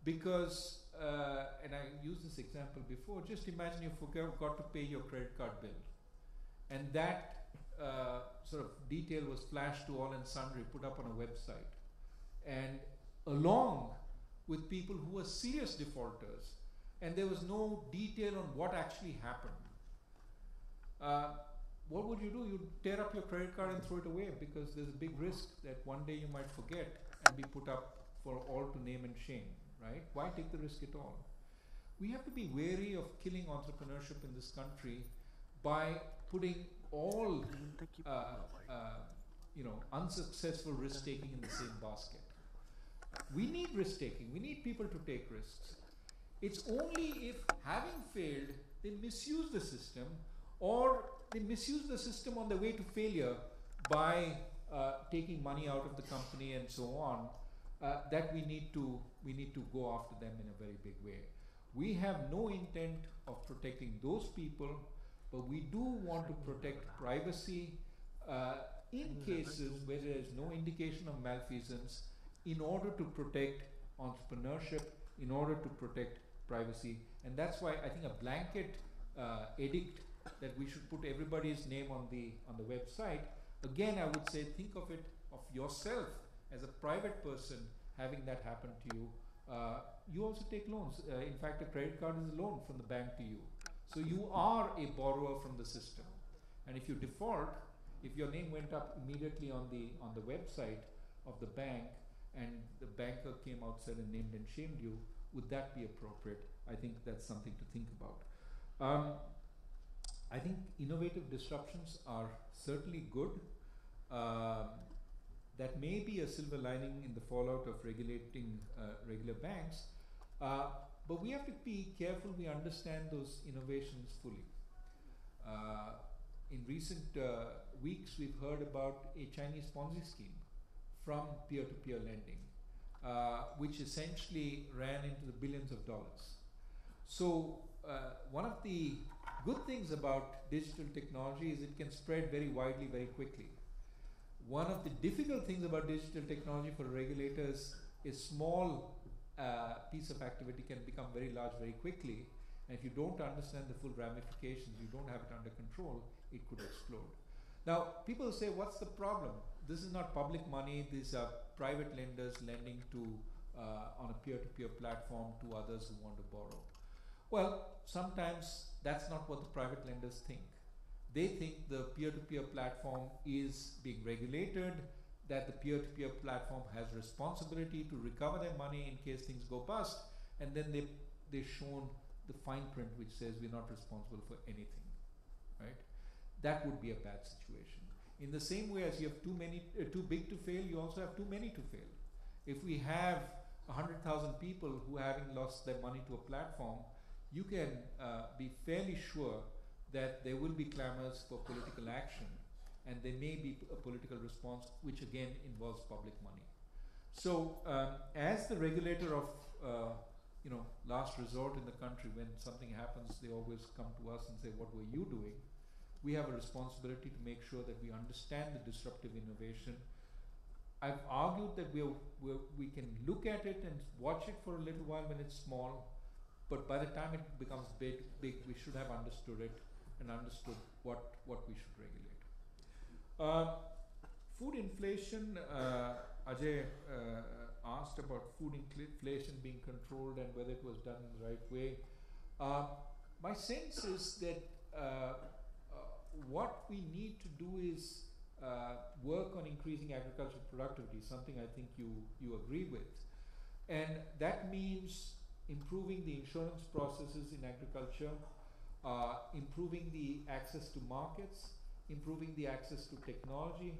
Because, uh, and I used this example before, just imagine you forgot to pay your credit card bill. And that uh, sort of detail was flashed to all and sundry, put up on a website. And along with people who were serious defaulters, and there was no detail on what actually happened. Uh, what would you do? You'd tear up your credit card and throw it away because there's a big risk that one day you might forget and be put up for all to name and shame, right? Why take the risk at all? We have to be wary of killing entrepreneurship in this country by putting all, uh, uh, you know, unsuccessful risk taking in the same basket. We need risk taking. We need people to take risks. It's only if, having failed, they misuse the system or they misuse the system on the way to failure by uh, taking money out of the company and so on uh, that we need to we need to go after them in a very big way. We have no intent of protecting those people, but we do want to protect privacy uh, in cases where there is no indication of malfeasance in order to protect entrepreneurship, in order to protect privacy. And that's why I think a blanket uh, edict that we should put everybody's name on the on the website. Again, I would say think of it of yourself as a private person having that happen to you. Uh, you also take loans. Uh, in fact, a credit card is a loan from the bank to you. So you are a borrower from the system. And if you default, if your name went up immediately on the on the website of the bank, and the banker came outside and named and shamed you, would that be appropriate? I think that's something to think about. Um, I think innovative disruptions are certainly good. Um, that may be a silver lining in the fallout of regulating uh, regular banks, uh, but we have to be careful we understand those innovations fully. Uh, in recent uh, weeks, we've heard about a Chinese Ponzi scheme from peer to peer lending, uh, which essentially ran into the billions of dollars. So, uh, one of the good things about digital technology is it can spread very widely very quickly. One of the difficult things about digital technology for regulators is small uh, piece of activity can become very large very quickly. And if you don't understand the full ramifications, you don't have it under control, it could explode. Now, people say, what's the problem? This is not public money, these are private lenders lending to uh, on a peer-to-peer platform to others who want to borrow. Well, sometimes that's not what the private lenders think. They think the peer-to-peer platform is being regulated, that the peer-to-peer platform has responsibility to recover their money in case things go bust, and then they they've shown the fine print which says we're not responsible for anything? That would be a bad situation. In the same way as you have too many, uh, too big to fail, you also have too many to fail. If we have 100,000 people who having lost their money to a platform, you can uh, be fairly sure that there will be clamors for political action and there may be a political response which again involves public money. So um, as the regulator of uh, you know last resort in the country when something happens they always come to us and say what were you doing we have a responsibility to make sure that we understand the disruptive innovation I've argued that we're, we can look at it and watch it for a little while when it's small but by the time it becomes big, big, we should have understood it and understood what, what we should regulate. Uh, food inflation, uh, Ajay uh, asked about food inflation being controlled and whether it was done in the right way. Uh, my sense is that uh, what we need to do is work on increasing agricultural productivity, something I think you, you agree with. And that means improving the insurance processes in agriculture, uh, improving the access to markets, improving the access to technology,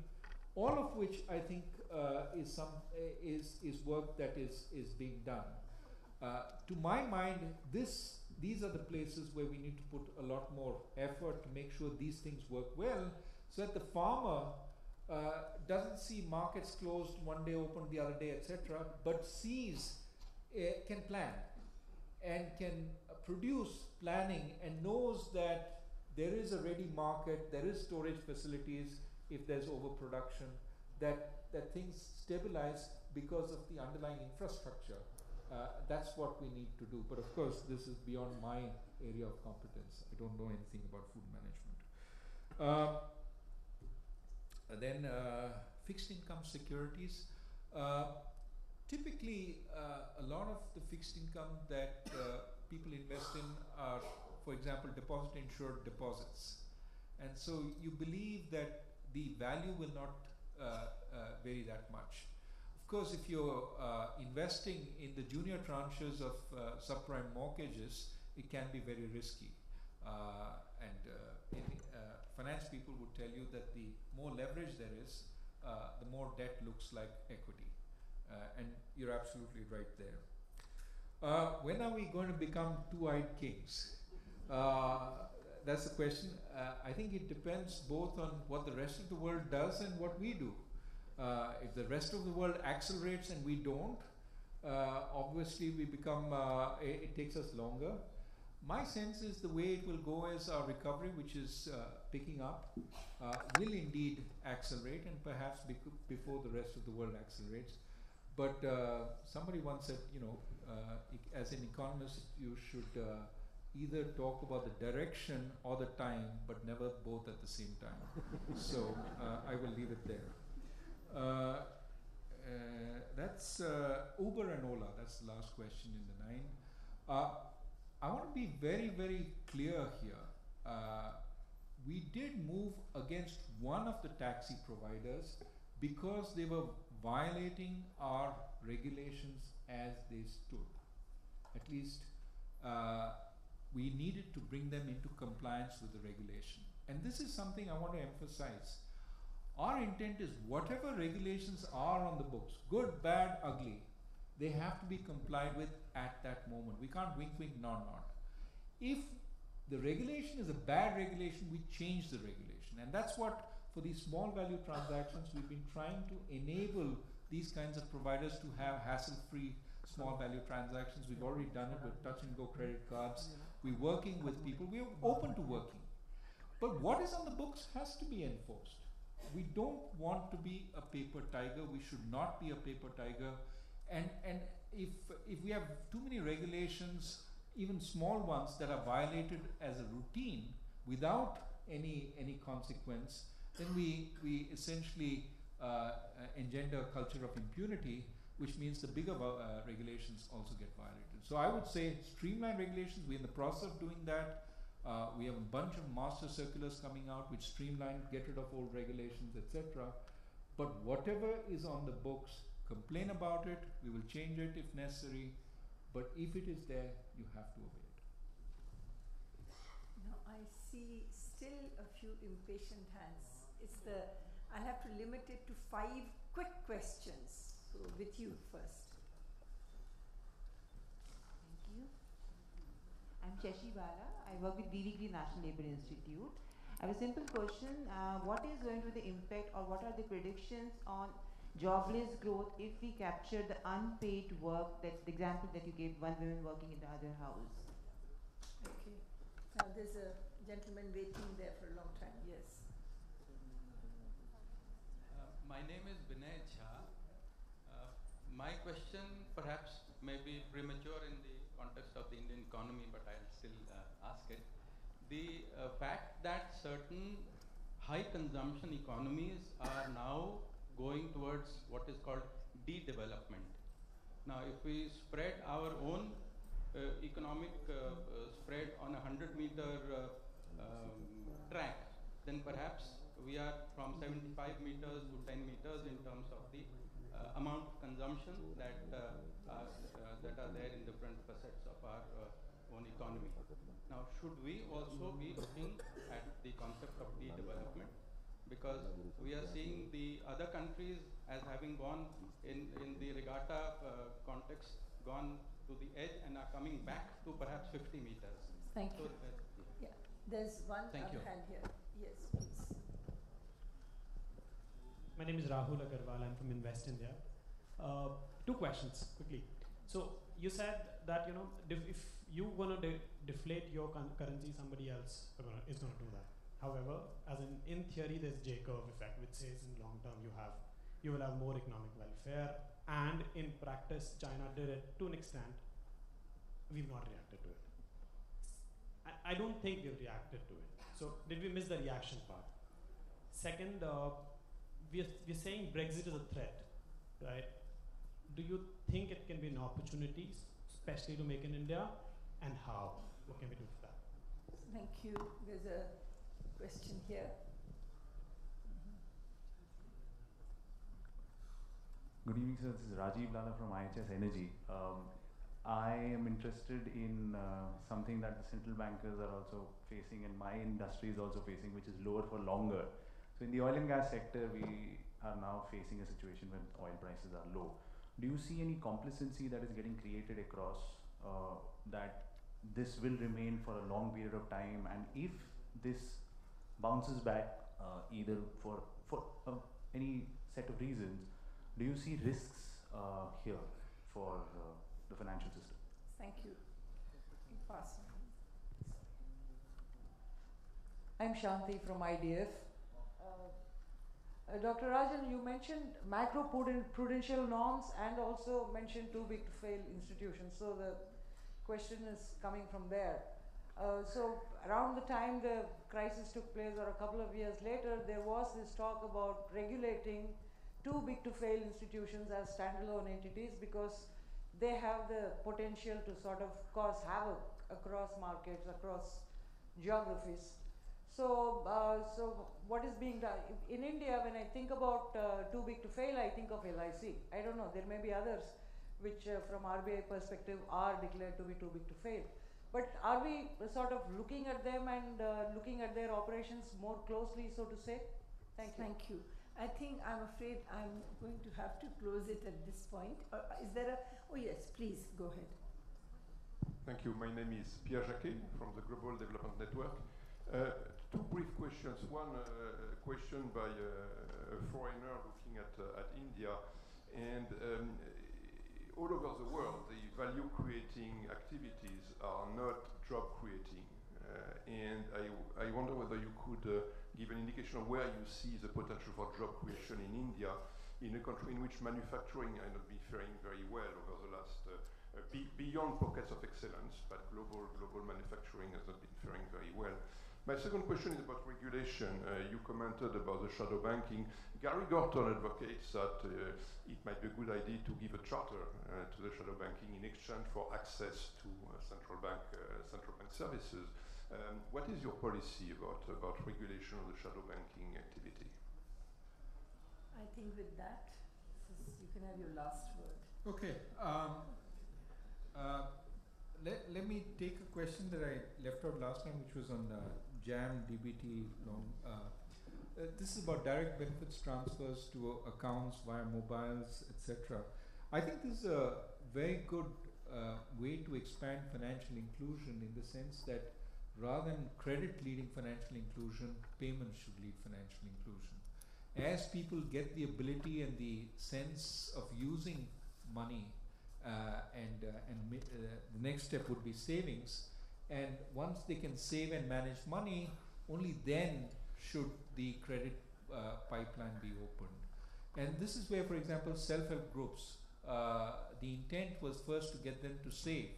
all of which I think uh, is some uh, is is work that is is being done. Uh, to my mind, this these are the places where we need to put a lot more effort to make sure these things work well, so that the farmer uh, doesn't see markets closed one day, open the other day, etc., but sees uh, can plan and can produce planning and knows that there is a ready market, there is storage facilities if there's overproduction, that, that things stabilize because of the underlying infrastructure. Uh, that's what we need to do. But of course, this is beyond my area of competence. I don't know anything about food management. Uh, then uh, fixed income securities. Uh, typically, uh, a lot of the fixed income that uh, people invest in are, for example, deposit insured deposits. And so you believe that the value will not vary that much. Course, if you're uh, investing in the junior tranches of uh, subprime mortgages, it can be very risky. Uh, and uh, uh, finance people would tell you that the more leverage there is, uh, the more debt looks like equity. And you're absolutely right there. When are we going to become two-eyed kings? That's the question. I think it depends both on what the rest of the world does and what we do. Uh, if the rest of the world accelerates and we don't, uh, obviously we become, uh, it, it takes us longer. My sense is the way it will go is our recovery, which is uh, picking up, uh, will indeed accelerate and perhaps before the rest of the world accelerates. But uh, somebody once said, you know, as an economist, you should either talk about the direction or the time, but never both at the same time. so uh, I will leave it there. Uh, uh, that's uh, Uber and Ola. That's the last question in the nine. I want to be very, very clear here. We did move against one of the taxi providers because they were violating our regulations as they stood. At least uh, we needed to bring them into compliance with the regulation. And this is something I want to emphasize. Our intent is whatever regulations are on the books, good, bad, ugly, they have to be complied with at that moment. We can't wink, wink, nod, nod. If the regulation is a bad regulation, we change the regulation. And that's what, for these small value transactions, we've been trying to enable these kinds of providers to have hassle free small value transactions. We've already done it with touch and go credit cards. We're working with people, we're open to working. But what is on the books has to be enforced. We don't want to be a paper tiger. We should not be a paper tiger. And and if if we have too many regulations, even small ones that are violated as a routine without any any consequence, then we we essentially uh, uh, engender a culture of impunity, which means the bigger uh, regulations also get violated. So I would say streamline regulations. We're in the process of doing that. Uh, we have a bunch of master circulars coming out which streamline, get rid of old regulations, etc. But whatever is on the books, complain about it, we will change it if necessary, but if it is there, you have to obey it. Now I see still a few impatient hands. It's the, I'll have to limit it to five quick questions. So with you first. Thank you. I'm Shashi Bala. I work with DDG National Labour Institute. I have a simple question. Uh, what is going to be the impact or what are the predictions on jobless growth if we capture the unpaid work, that's the example that you gave, one woman working in the other house? Okay. Now there's a gentleman waiting there for a long time. Yes. Uh, my name is Vinay Jha. Uh, my question perhaps may be premature in the context of the Indian economy, but I'll still uh, ask it. The uh, fact that certain high consumption economies are now going towards what is called de-development. Now, if we spread our own uh, economic uh, uh, spread on a 100 meter uh, um, track, then perhaps we are from 75 meters to 10 meters in terms of the amount of consumption that are, that are there in different facets of our own economy. Now, should we also be looking at the concept of de-development? Because we are seeing the other countries as having gone in, in the regatta uh, context, gone to the edge and are coming back to perhaps 50 meters. Thank So, you. uh, Yeah. There's one Thank other you. hand here. Yes, please. My name is Rahul Agarwal. I'm from Invest India. Uh, two questions quickly. So you said that you know if you wanna de- deflate your currency, somebody else gonna, is gonna do that. However, as in in theory, there's J curve effect, which says in long term you have you will have more economic welfare, and in practice, China did it to an extent. We've not reacted to it. I, I don't think we've reacted to it. So did we miss the reaction part? Second, uh, we're, we're saying Brexit is a threat, right? Do you think it can be an opportunity, especially to make in India, and how? What can we do for that? Thank you. There's a question here. Good evening, sir. This is Rajiv Lala from IHS Energy. Um, I am interested in uh, something that the central bankers are also facing, and my industry is also facing, which is lower for longer. So, in the oil and gas sector, we are now facing a situation when oil prices are low. Do you see any complacency that is getting created across uh, that this will remain for a long period of time? And if this bounces back, uh, either for for uh, any set of reasons, do you see risks uh, here for uh, the financial system? Thank you. I'm Shanti from IDF. Uh, uh, Dr. Rajan, you mentioned macro prudential norms and also mentioned too big to fail institutions. So the question is coming from there. Uh, so around the time the crisis took place, or a couple of years later, there was this talk about regulating too big to fail institutions as standalone entities because they have the potential to sort of cause havoc across markets, across geographies. So, uh, so what is being done in India? When I think about uh, too big to fail, I think of LIC. I don't know. There may be others, which uh, from RBI perspective are declared to be too big to fail. But are we sort of looking at them and uh, looking at their operations more closely, so to say? Thank you. Thank you. I think I'm afraid I'm going to have to close it at this point. Uh, is there a? Oh yes, please go ahead. Thank you. My name is Pierre Jacquet from the Global Development Network. Uh, two brief questions. One uh, question by uh, a foreigner looking at, uh, at India. And um, all over the world, the value creating activities are not job creating. Uh, and I, I wonder whether you could uh, give an indication of where you see the potential for job creation in India, in a country in which manufacturing has not been faring very well over the last uh, uh, be beyond pockets of excellence, but global global manufacturing has not been faring very well. My second question is about regulation. Uh, you commented about the shadow banking. Gary Gorton advocates that uh, it might be a good idea to give a charter uh, to the shadow banking in exchange for access to uh, central bank uh, central bank services. Um, what is your policy about about regulation of the shadow banking activity? I think with that, you can have your last word. Okay. Um, uh, let, let me take a question that I left out last time, which was on uh, JAM DBT loan. Uh, uh, this is about direct benefits transfers to accounts via mobiles, etc. I think this is a very good uh, way to expand financial inclusion in the sense that rather than credit leading financial inclusion, payments should lead financial inclusion. As people get the ability and the sense of using money, and uh, and uh, the next step would be savings, and once they can save and manage money, only then should the credit uh, pipeline be opened. And this is where, for example, self-help groups. Uh, the intent was first to get them to save,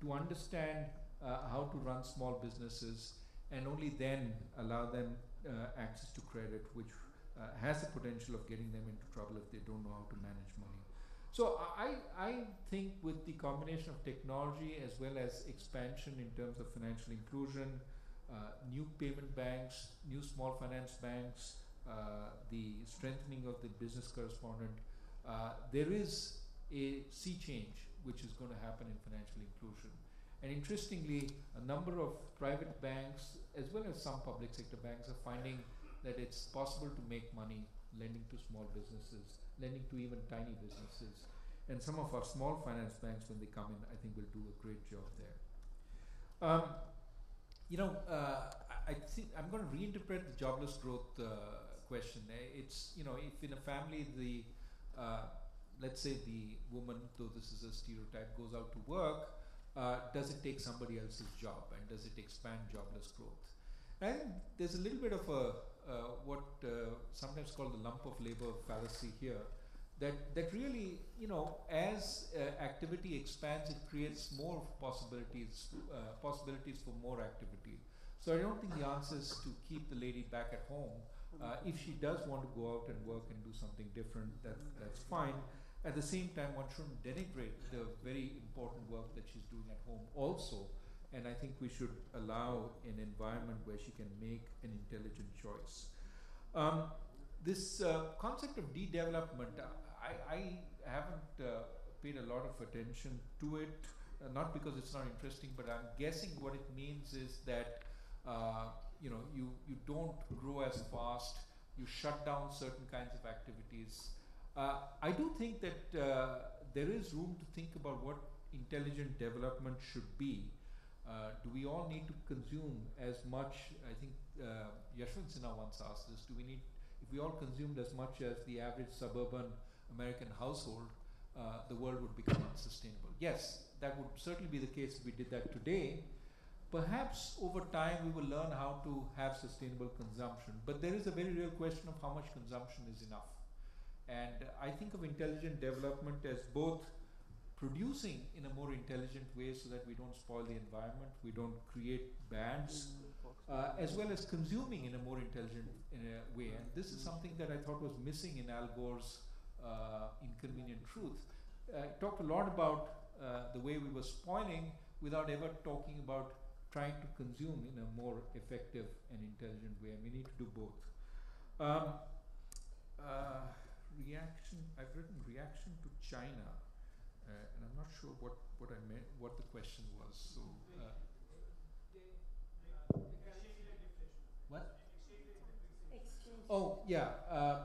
to understand uh, how to run small businesses, and only then allow them uh, access to credit, which uh, has the potential of getting them into trouble if they don't know how to manage money. So I, I think with the combination of technology as well as expansion in terms of financial inclusion, uh, new payment banks, new small finance banks, uh, the strengthening of the business correspondent, uh, there is a sea change which is going to happen in financial inclusion. And interestingly, a number of private banks as well as some public sector banks are finding that it's possible to make money lending to small businesses, lending to even tiny businesses. And some of our small finance banks, when they come in, I think will do a great job there. Um, you know, uh, I, think I'm going to reinterpret the jobless growth uh, question. Eh, It's, you know, if in a family the, uh, let's say the woman, though this is a stereotype, goes out to work, uh, does it take somebody else's job and does it expand jobless growth? And there's a little bit of a what uh, sometimes called the lump of labor fallacy here. That that really, you know, as uh, activity expands, it creates more possibilities uh, possibilities for more activity. So I don't think the answer is to keep the lady back at home. Uh, if she does want to go out and work and do something different, that that's fine. At the same time, one shouldn't denigrate the very important work that she's doing at home also. And I think we should allow an environment where she can make an intelligent choice. Um, this uh, concept of de-development, uh, I, I haven't uh, paid a lot of attention to it, uh, not because it's not interesting, but I'm guessing what it means is that uh, you know you you don't grow as fast, you shut down certain kinds of activities. Uh, I do think that there is room to think about what intelligent development should be. Uh, do we all need to consume as much? I think uh, Yashwant Sinha once asked this. Do we need, if we all consumed as much as the average suburban American household, uh, the world would become unsustainable. Yes, that would certainly be the case if we did that today. Perhaps over time we will learn how to have sustainable consumption. But there is a very real question of how much consumption is enough. And I think of intelligent development as both producing in a more intelligent way so that we don't spoil the environment, we don't create bans, uh, as well as consuming in a more intelligent way. And this is something that I thought was missing in Al Gore's uh, Inconvenient Truth. Uh, talked a lot about uh, the way we were spoiling without ever talking about trying to consume in a more effective and intelligent way. We need to do both. Um, uh, reaction, I've written reaction to China. Uh, I'm not sure what, what I meant, what the question was. So, uh, what? Oh yeah, uh,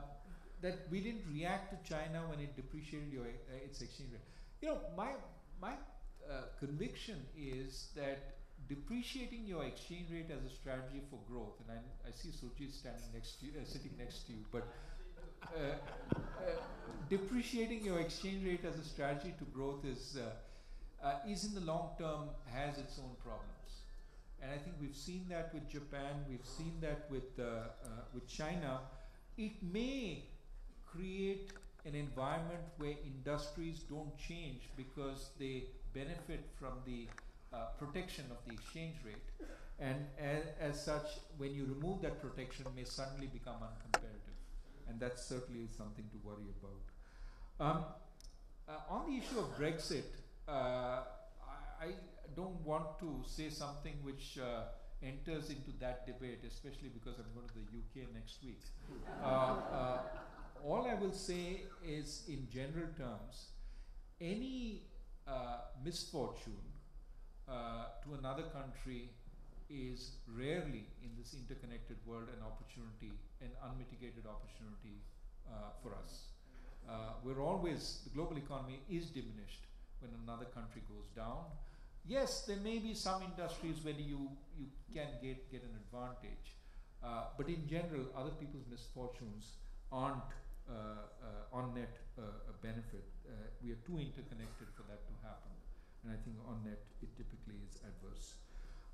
that we didn't react to China when it depreciated your, uh, its exchange rate. You know, my my uh, conviction is that depreciating your exchange rate as a strategy for growth, and I, I see Surjit standing next to you, uh, sitting next to you, but depreciating your exchange rate as a strategy to growth is uh, uh, is in the long term has its own problems, and I think we've seen that with Japan, we've seen that with uh, uh, with China. It may create an environment where industries don't change because they benefit from the protection of the exchange rate, and as, as such, when you remove that protection, may suddenly become uncompetitive and that's certainly is something to worry about. Um, uh, on the issue of Brexit, uh, I, I, don't want to say something which uh, enters into that debate, especially because I'm going to the UK next week. Uh, uh, all I will say is, in general terms, any misfortune to another country is rarely in this interconnected world an opportunity, an unmitigated opportunity uh, for us. Uh, we're always, the global economy is diminished when another country goes down. Yes, there may be some industries where you, you can get, get an advantage, uh, but in general, other people's misfortunes aren't uh, uh, on net uh, a benefit. we are too interconnected for that to happen. And I think on net, it typically is adverse.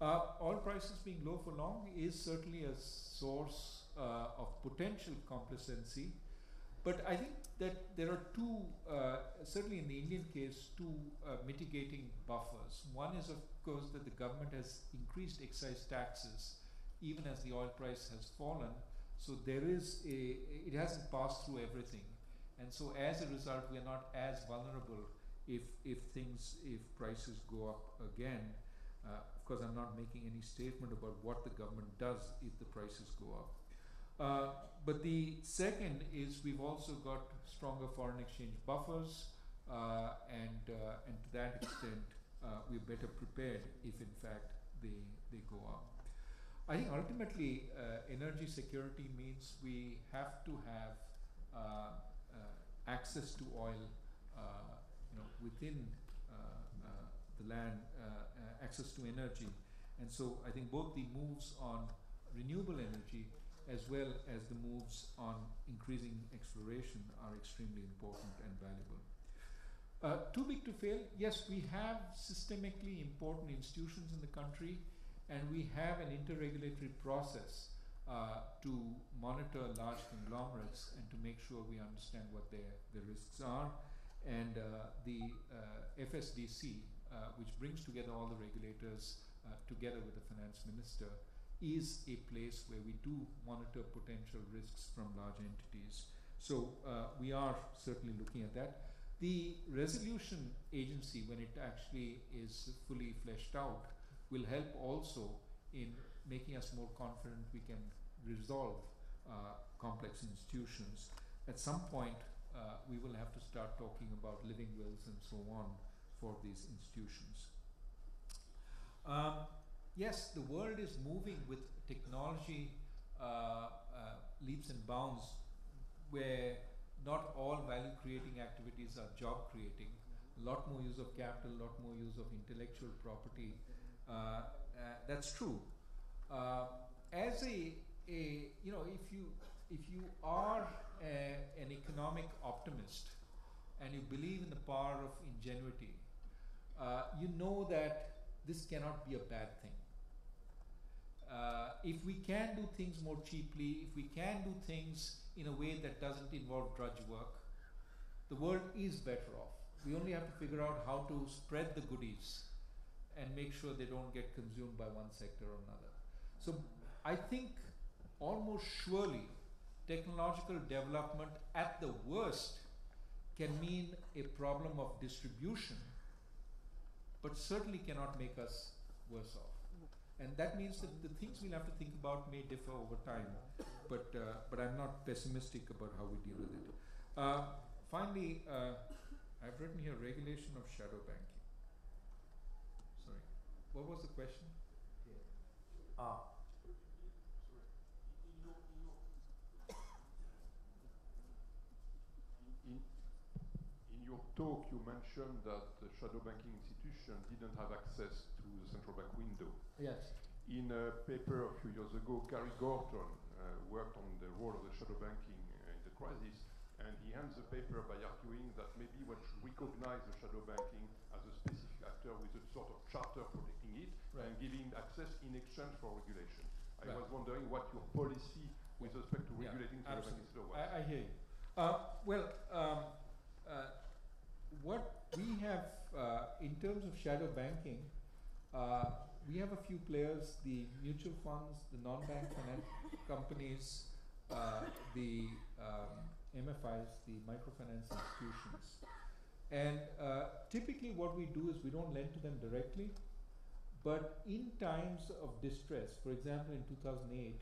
Uh, oil prices being low for long is certainly a source uh, of potential complacency, but I think that there are two, uh, certainly in the Indian case, two uh, mitigating buffers. One is, of course, that the government has increased excise taxes even as the oil price has fallen. So there is a, it hasn't passed through everything. And so as a result, we are not as vulnerable if, if things, if prices go up again. Uh, course, I'm not making any statement about what the government does if the prices go up. Uh, but the second is we've also got stronger foreign exchange buffers, uh, and uh, and to that extent, uh, we're better prepared if in fact they they go up. I think ultimately, uh, energy security means we have to have access to oil, you know, within the land access to energy. And so I think both the moves on renewable energy as well as the moves on increasing exploration are extremely important and valuable. Uh, too big to fail? Yes, we have systemically important institutions in the country, and we have an interregulatory process uh, to monitor large conglomerates and to make sure we understand what their, their risks are. And uh, the uh, FSDC, uh, which brings together all the regulators uh, together with the finance minister, is a place where we do monitor potential risks from large entities. So uh, we are certainly looking at that. The resolution agency, when it actually is fully fleshed out, will help also in making us more confident we can resolve uh, complex institutions. At some point, uh, we will have to start talking about living wills and so on for these institutions. Um, yes, the world is moving with technology uh, uh, leaps and bounds where not all value creating activities are job creating. A lot more use of capital, a lot more use of intellectual property. Uh, uh, that's true. Uh, as a, a, you know, if you, if you are a, an economic optimist and you believe in the power of ingenuity, uh, you know that this cannot be a bad thing. Uh, if we can do things more cheaply, if we can do things in a way that doesn't involve drudge work, the world is better off. We only have to figure out how to spread the goodies and make sure they don't get consumed by one sector or another. So I think almost surely technological development at the worst can mean a problem of distribution, but certainly cannot make us worse off. And that means that the things we'll have to think about may differ over time, but, uh, but I'm not pessimistic about how we deal with it. Uh, finally, uh, I've written here regulation of shadow banking. Sorry, what was the question? Ah. In, in your talk, you mentioned that the shadow banking institution didn't have access to the central bank window. Yes. In a paper a few years ago, Gary Gorton uh, worked on the role of the shadow banking uh, in the crisis, and he ends the paper by arguing that maybe one should recognize the shadow banking as a specific actor with a sort of charter protecting it Right. and giving access in exchange for regulation. I Right. was wondering what your policy with respect to Yeah, regulating shadow banking is. I, I hear you. Uh, well, um, uh, what we have uh, in terms of shadow banking, uh, we have a few players: the mutual funds, the non-bank finance companies, uh, the um, MFIs, the microfinance institutions. And uh, typically, what we do is we don't lend to them directly, but in times of distress, for example, in 2008,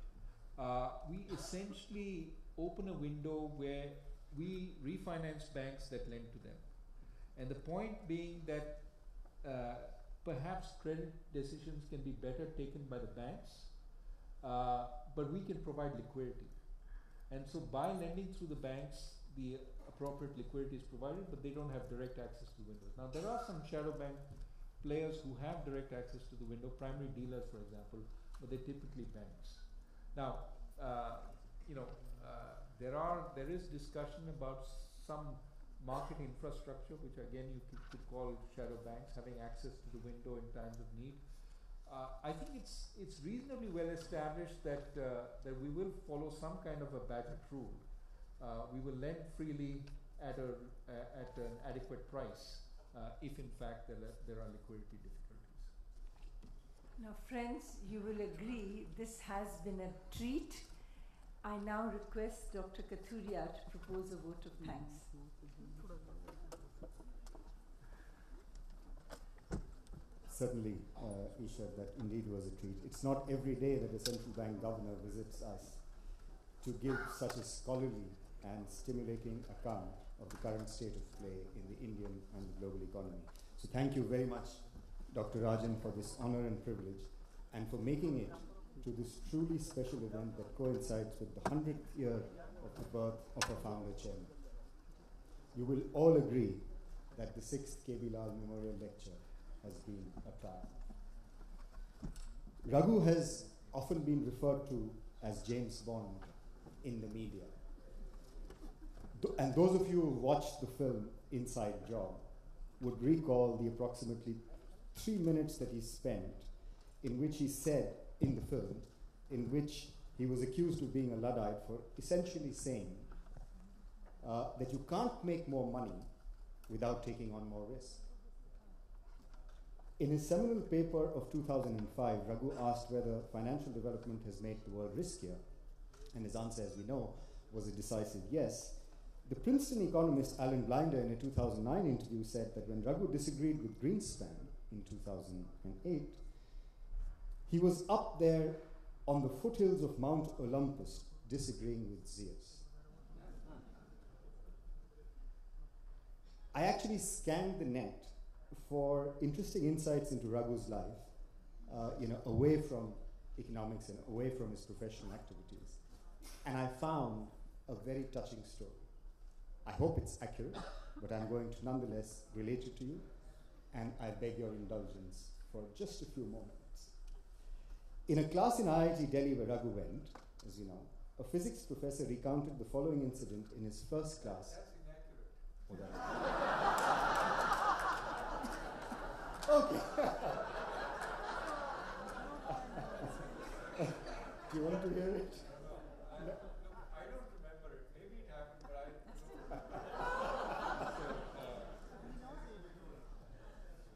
uh, we essentially open a window where we refinance banks that lend to them. And the point being that uh, perhaps credit decisions can be better taken by the banks, uh, but we can provide liquidity. And so by lending through the banks, the appropriate liquidity is provided, but they don't have direct access to the windows. Now there are some shadow bank players who have direct access to the window, primary dealers, for example, but they're typically banks. Now, uh, you know, uh, there are there is discussion about some market infrastructure, which again you could, call shadow banks, having access to the window in times of need. Uh, I think it's it's reasonably well established that uh, that we will follow some kind of a Bagehot rule. Uh, we will lend freely at a uh, at an adequate price uh, if in fact there are, there are liquidity difficulties. Now, friends, you will agree this has been a treat. I now request Dr. Kathuria to propose a vote of thanks. Certainly, uh, Isher, that indeed was a treat. It's not every day that a central bank governor visits us to give such a scholarly and stimulating account of the current state of play in the Indian and the global economy. So thank you very much, Dr. Rajan, for this honor and privilege and for making it to this truly special event that coincides with the 100th year of the birth of our founder chairman. You will all agree that the sixth KB Lall Memorial Lecture has been a triumph. Raghu has often been referred to as James Bond in the media. And those of you who watched the film Inside Job would recall the approximately three minutes that he spent in which he said in the film, in which he was accused of being a Luddite for essentially saying uh, that you can't make more money without taking on more risk. In his seminal paper of 2005, Raghu asked whether financial development has made the world riskier, and his answer, as we know, was a decisive yes. The Princeton economist Alan Blinder, in a 2009 interview, said that when Raghu disagreed with Greenspan in 2008, he was up there on the foothills of Mount Olympus disagreeing with Zeus. I actually scanned the net for interesting insights into Raghu's life, uh, you know, away from economics and away from his professional activities. And I found a very touching story. I hope it's accurate, but I'm going to nonetheless relate it to you, and I beg your indulgence for just a few moments. In a class in IIT Delhi where Raghu went, as you know, a physics professor recounted the following incident in his first class. Oh, okay. Do you want to hear it? No. I don't remember it. Maybe it happened, I.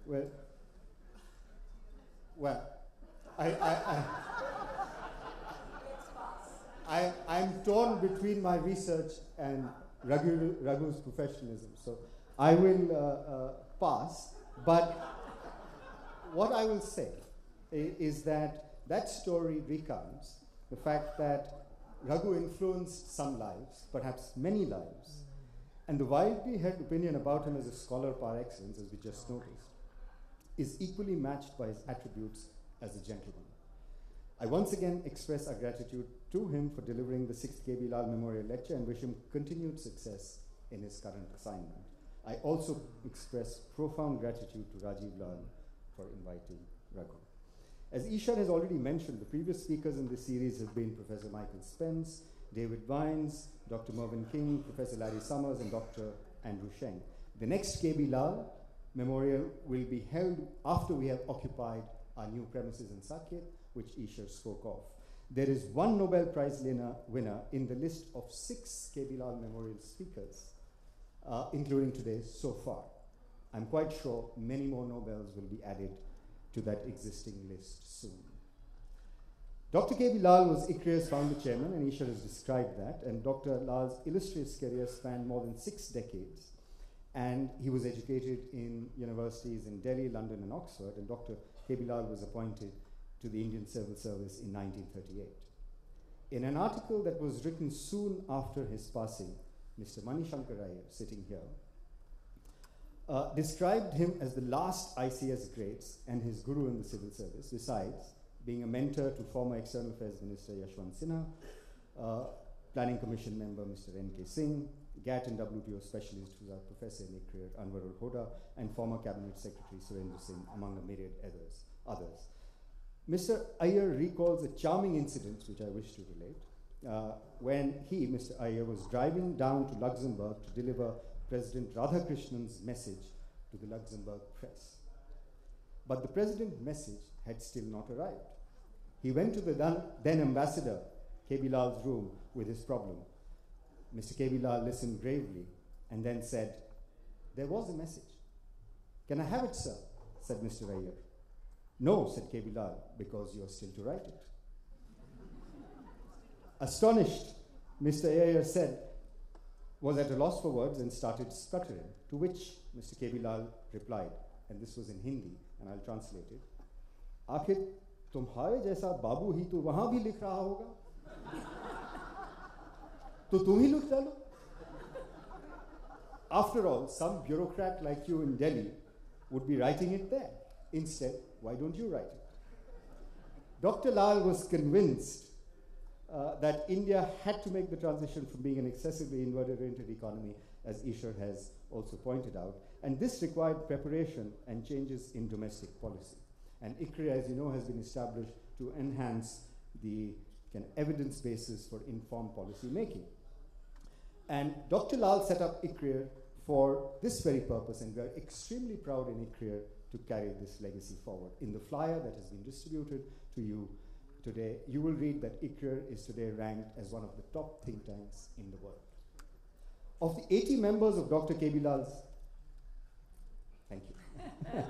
Well, well, I, I, I, I, I'm torn between my research and Raghu, Raghu's professionalism, so I will uh, uh, pass. But what I will say is that that story recounts the fact that Raghu influenced some lives, perhaps many lives, and the widely held opinion about him as a scholar par excellence, as we just noticed, is equally matched by his attributes as a gentleman. I once again express our gratitude to him for delivering the 6th KB Lall Memorial Lecture and wish him continued success in his current assignment. I also express profound gratitude to Rajiv Lall for inviting Raghu. As Isher has already mentioned, the previous speakers in this series have been Professor Michael Spence, David Vines, Dr. Mervyn King, Professor Larry Summers, and Dr. Andrew Sheng. The next KB Lall Memorial will be held after we have occupied our new premises in Saket, which Isher spoke of. There is one Nobel Prize winner, in the list of six KB Lall Memorial speakers, uh, including today so far. I'm quite sure many more Nobels will be added to that existing list soon. Dr. K.B. Lall was ICRIER's founder chairman, and Isher has described that. And Dr. Lall's illustrious career spanned more than six decades. And he was educated in universities in Delhi, London, and Oxford. And Dr. K.B. Lall was appointed to the Indian Civil Service in 1938. In an article that was written soon after his passing, Mr. Mani Shankar Aiyar, sitting here, uh, described him as the last ICS greats and his guru in the civil service, besides being a mentor to former External Affairs Minister Yashwant Sinha, uh, Planning Commission member Mr. N.K. Singh, GATT and WTO specialist who's our professor in ICRIER, Anwar ul Hoda, and former Cabinet Secretary Surendra Singh, among a myriad others. others. Mr. Aiyar recalls a charming incident which I wish to relate. Uh, when he, Mr. Aiyar, was driving down to Luxembourg to deliver President Radhakrishnan's message to the Luxembourg press. But the president's message had still not arrived. He went to the then, ambassador, K.B. Lall's room, with his problem. Mr. K.B. Lall listened gravely and then said, There was a message. Can I have it, sir? said Mr. Aiyar. No, said K.B. Lall, because you are still to write it. Astonished, Mr. Aiyar said, was at a loss for words and started stuttering, to which Mr. K. B. Lall replied, and this was in Hindi, and I'll translate it. आखिर तुम्हारे jaisa babu hi तो wahan bhi likh raha hoga. To तुम ही After all, some bureaucrat like you in Delhi would be writing it there. Instead, why don't you write it? Dr. Lall was convinced uh, that India had to make the transition from being an excessively inward-oriented economy, as Isher has also pointed out, and this required preparation and changes in domestic policy. And ICRIER, as you know, has been established to enhance the kind of evidence basis for informed policy making. And Dr. Lall set up ICRIER for this very purpose, and we are extremely proud in ICRIER to carry this legacy forward. In the flyer that has been distributed to you today, you will read that ICRIER is today ranked as one of the top think tanks in the world. Of the 80 members of Dr. K. B. Lall's, thank you.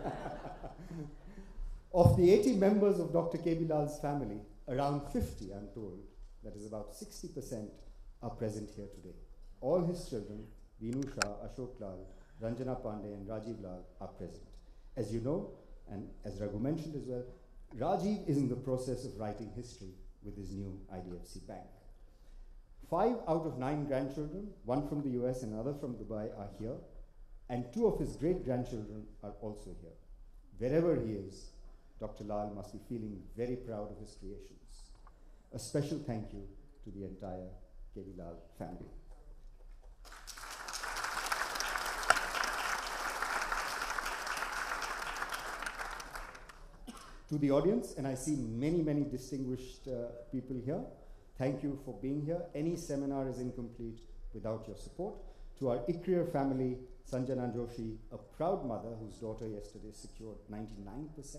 of the 80 members of Dr. K. B. Lall's family, around 50, I'm told, that is about 60%, are present here today. All his children, Vinu Shah, Ashok Lall, Ranjana Pandey, and Rajiv Lall, are present. As you know, and as Raghu mentioned as well, Rajiv is in the process of writing history with his new IDFC Bank. Five out of nine grandchildren, one from the US and another from Dubai, are here, and two of his great grandchildren are also here. Wherever he is, Dr. Lall must be feeling very proud of his creations. A special thank you to the entire KB Lall family. To the audience, and I see many, many distinguished uh, people here. Thank you for being here. Any seminar is incomplete without your support. To our ICRIER family, Sanjana Joshi, a proud mother whose daughter yesterday secured 99%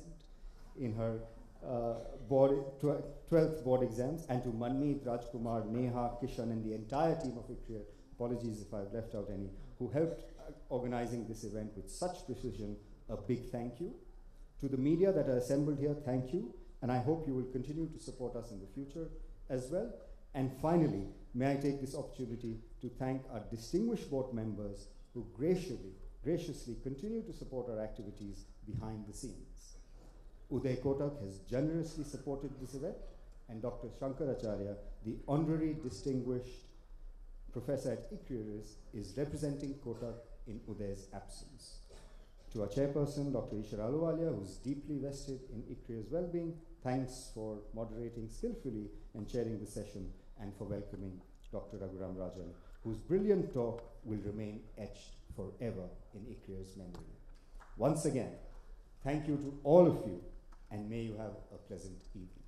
in her uh, board, tw 12th board exams, and to Manmeet, Rajkumar, Neha, Kishan, and the entire team of ICRIER, apologies if I've left out any, who helped uh, organizing this event with such precision, a big thank you. To the media that are assembled here, thank you, and I hope you will continue to support us in the future as well. And finally, may I take this opportunity to thank our distinguished board members who graciously, graciously continue to support our activities behind the scenes. Uday Kotak has generously supported this event, and Dr. Shankar Acharya, the honorary distinguished professor at ICRIER, is representing Kotak in Uday's absence. To our chairperson, Dr. Isher Ahluwalia, who's deeply vested in ICRIER's well-being, thanks for moderating skillfully and chairing the session and for welcoming Dr. Raghuram Rajan, whose brilliant talk will remain etched forever in ICRIER's memory. Once again, thank you to all of you, and may you have a pleasant evening.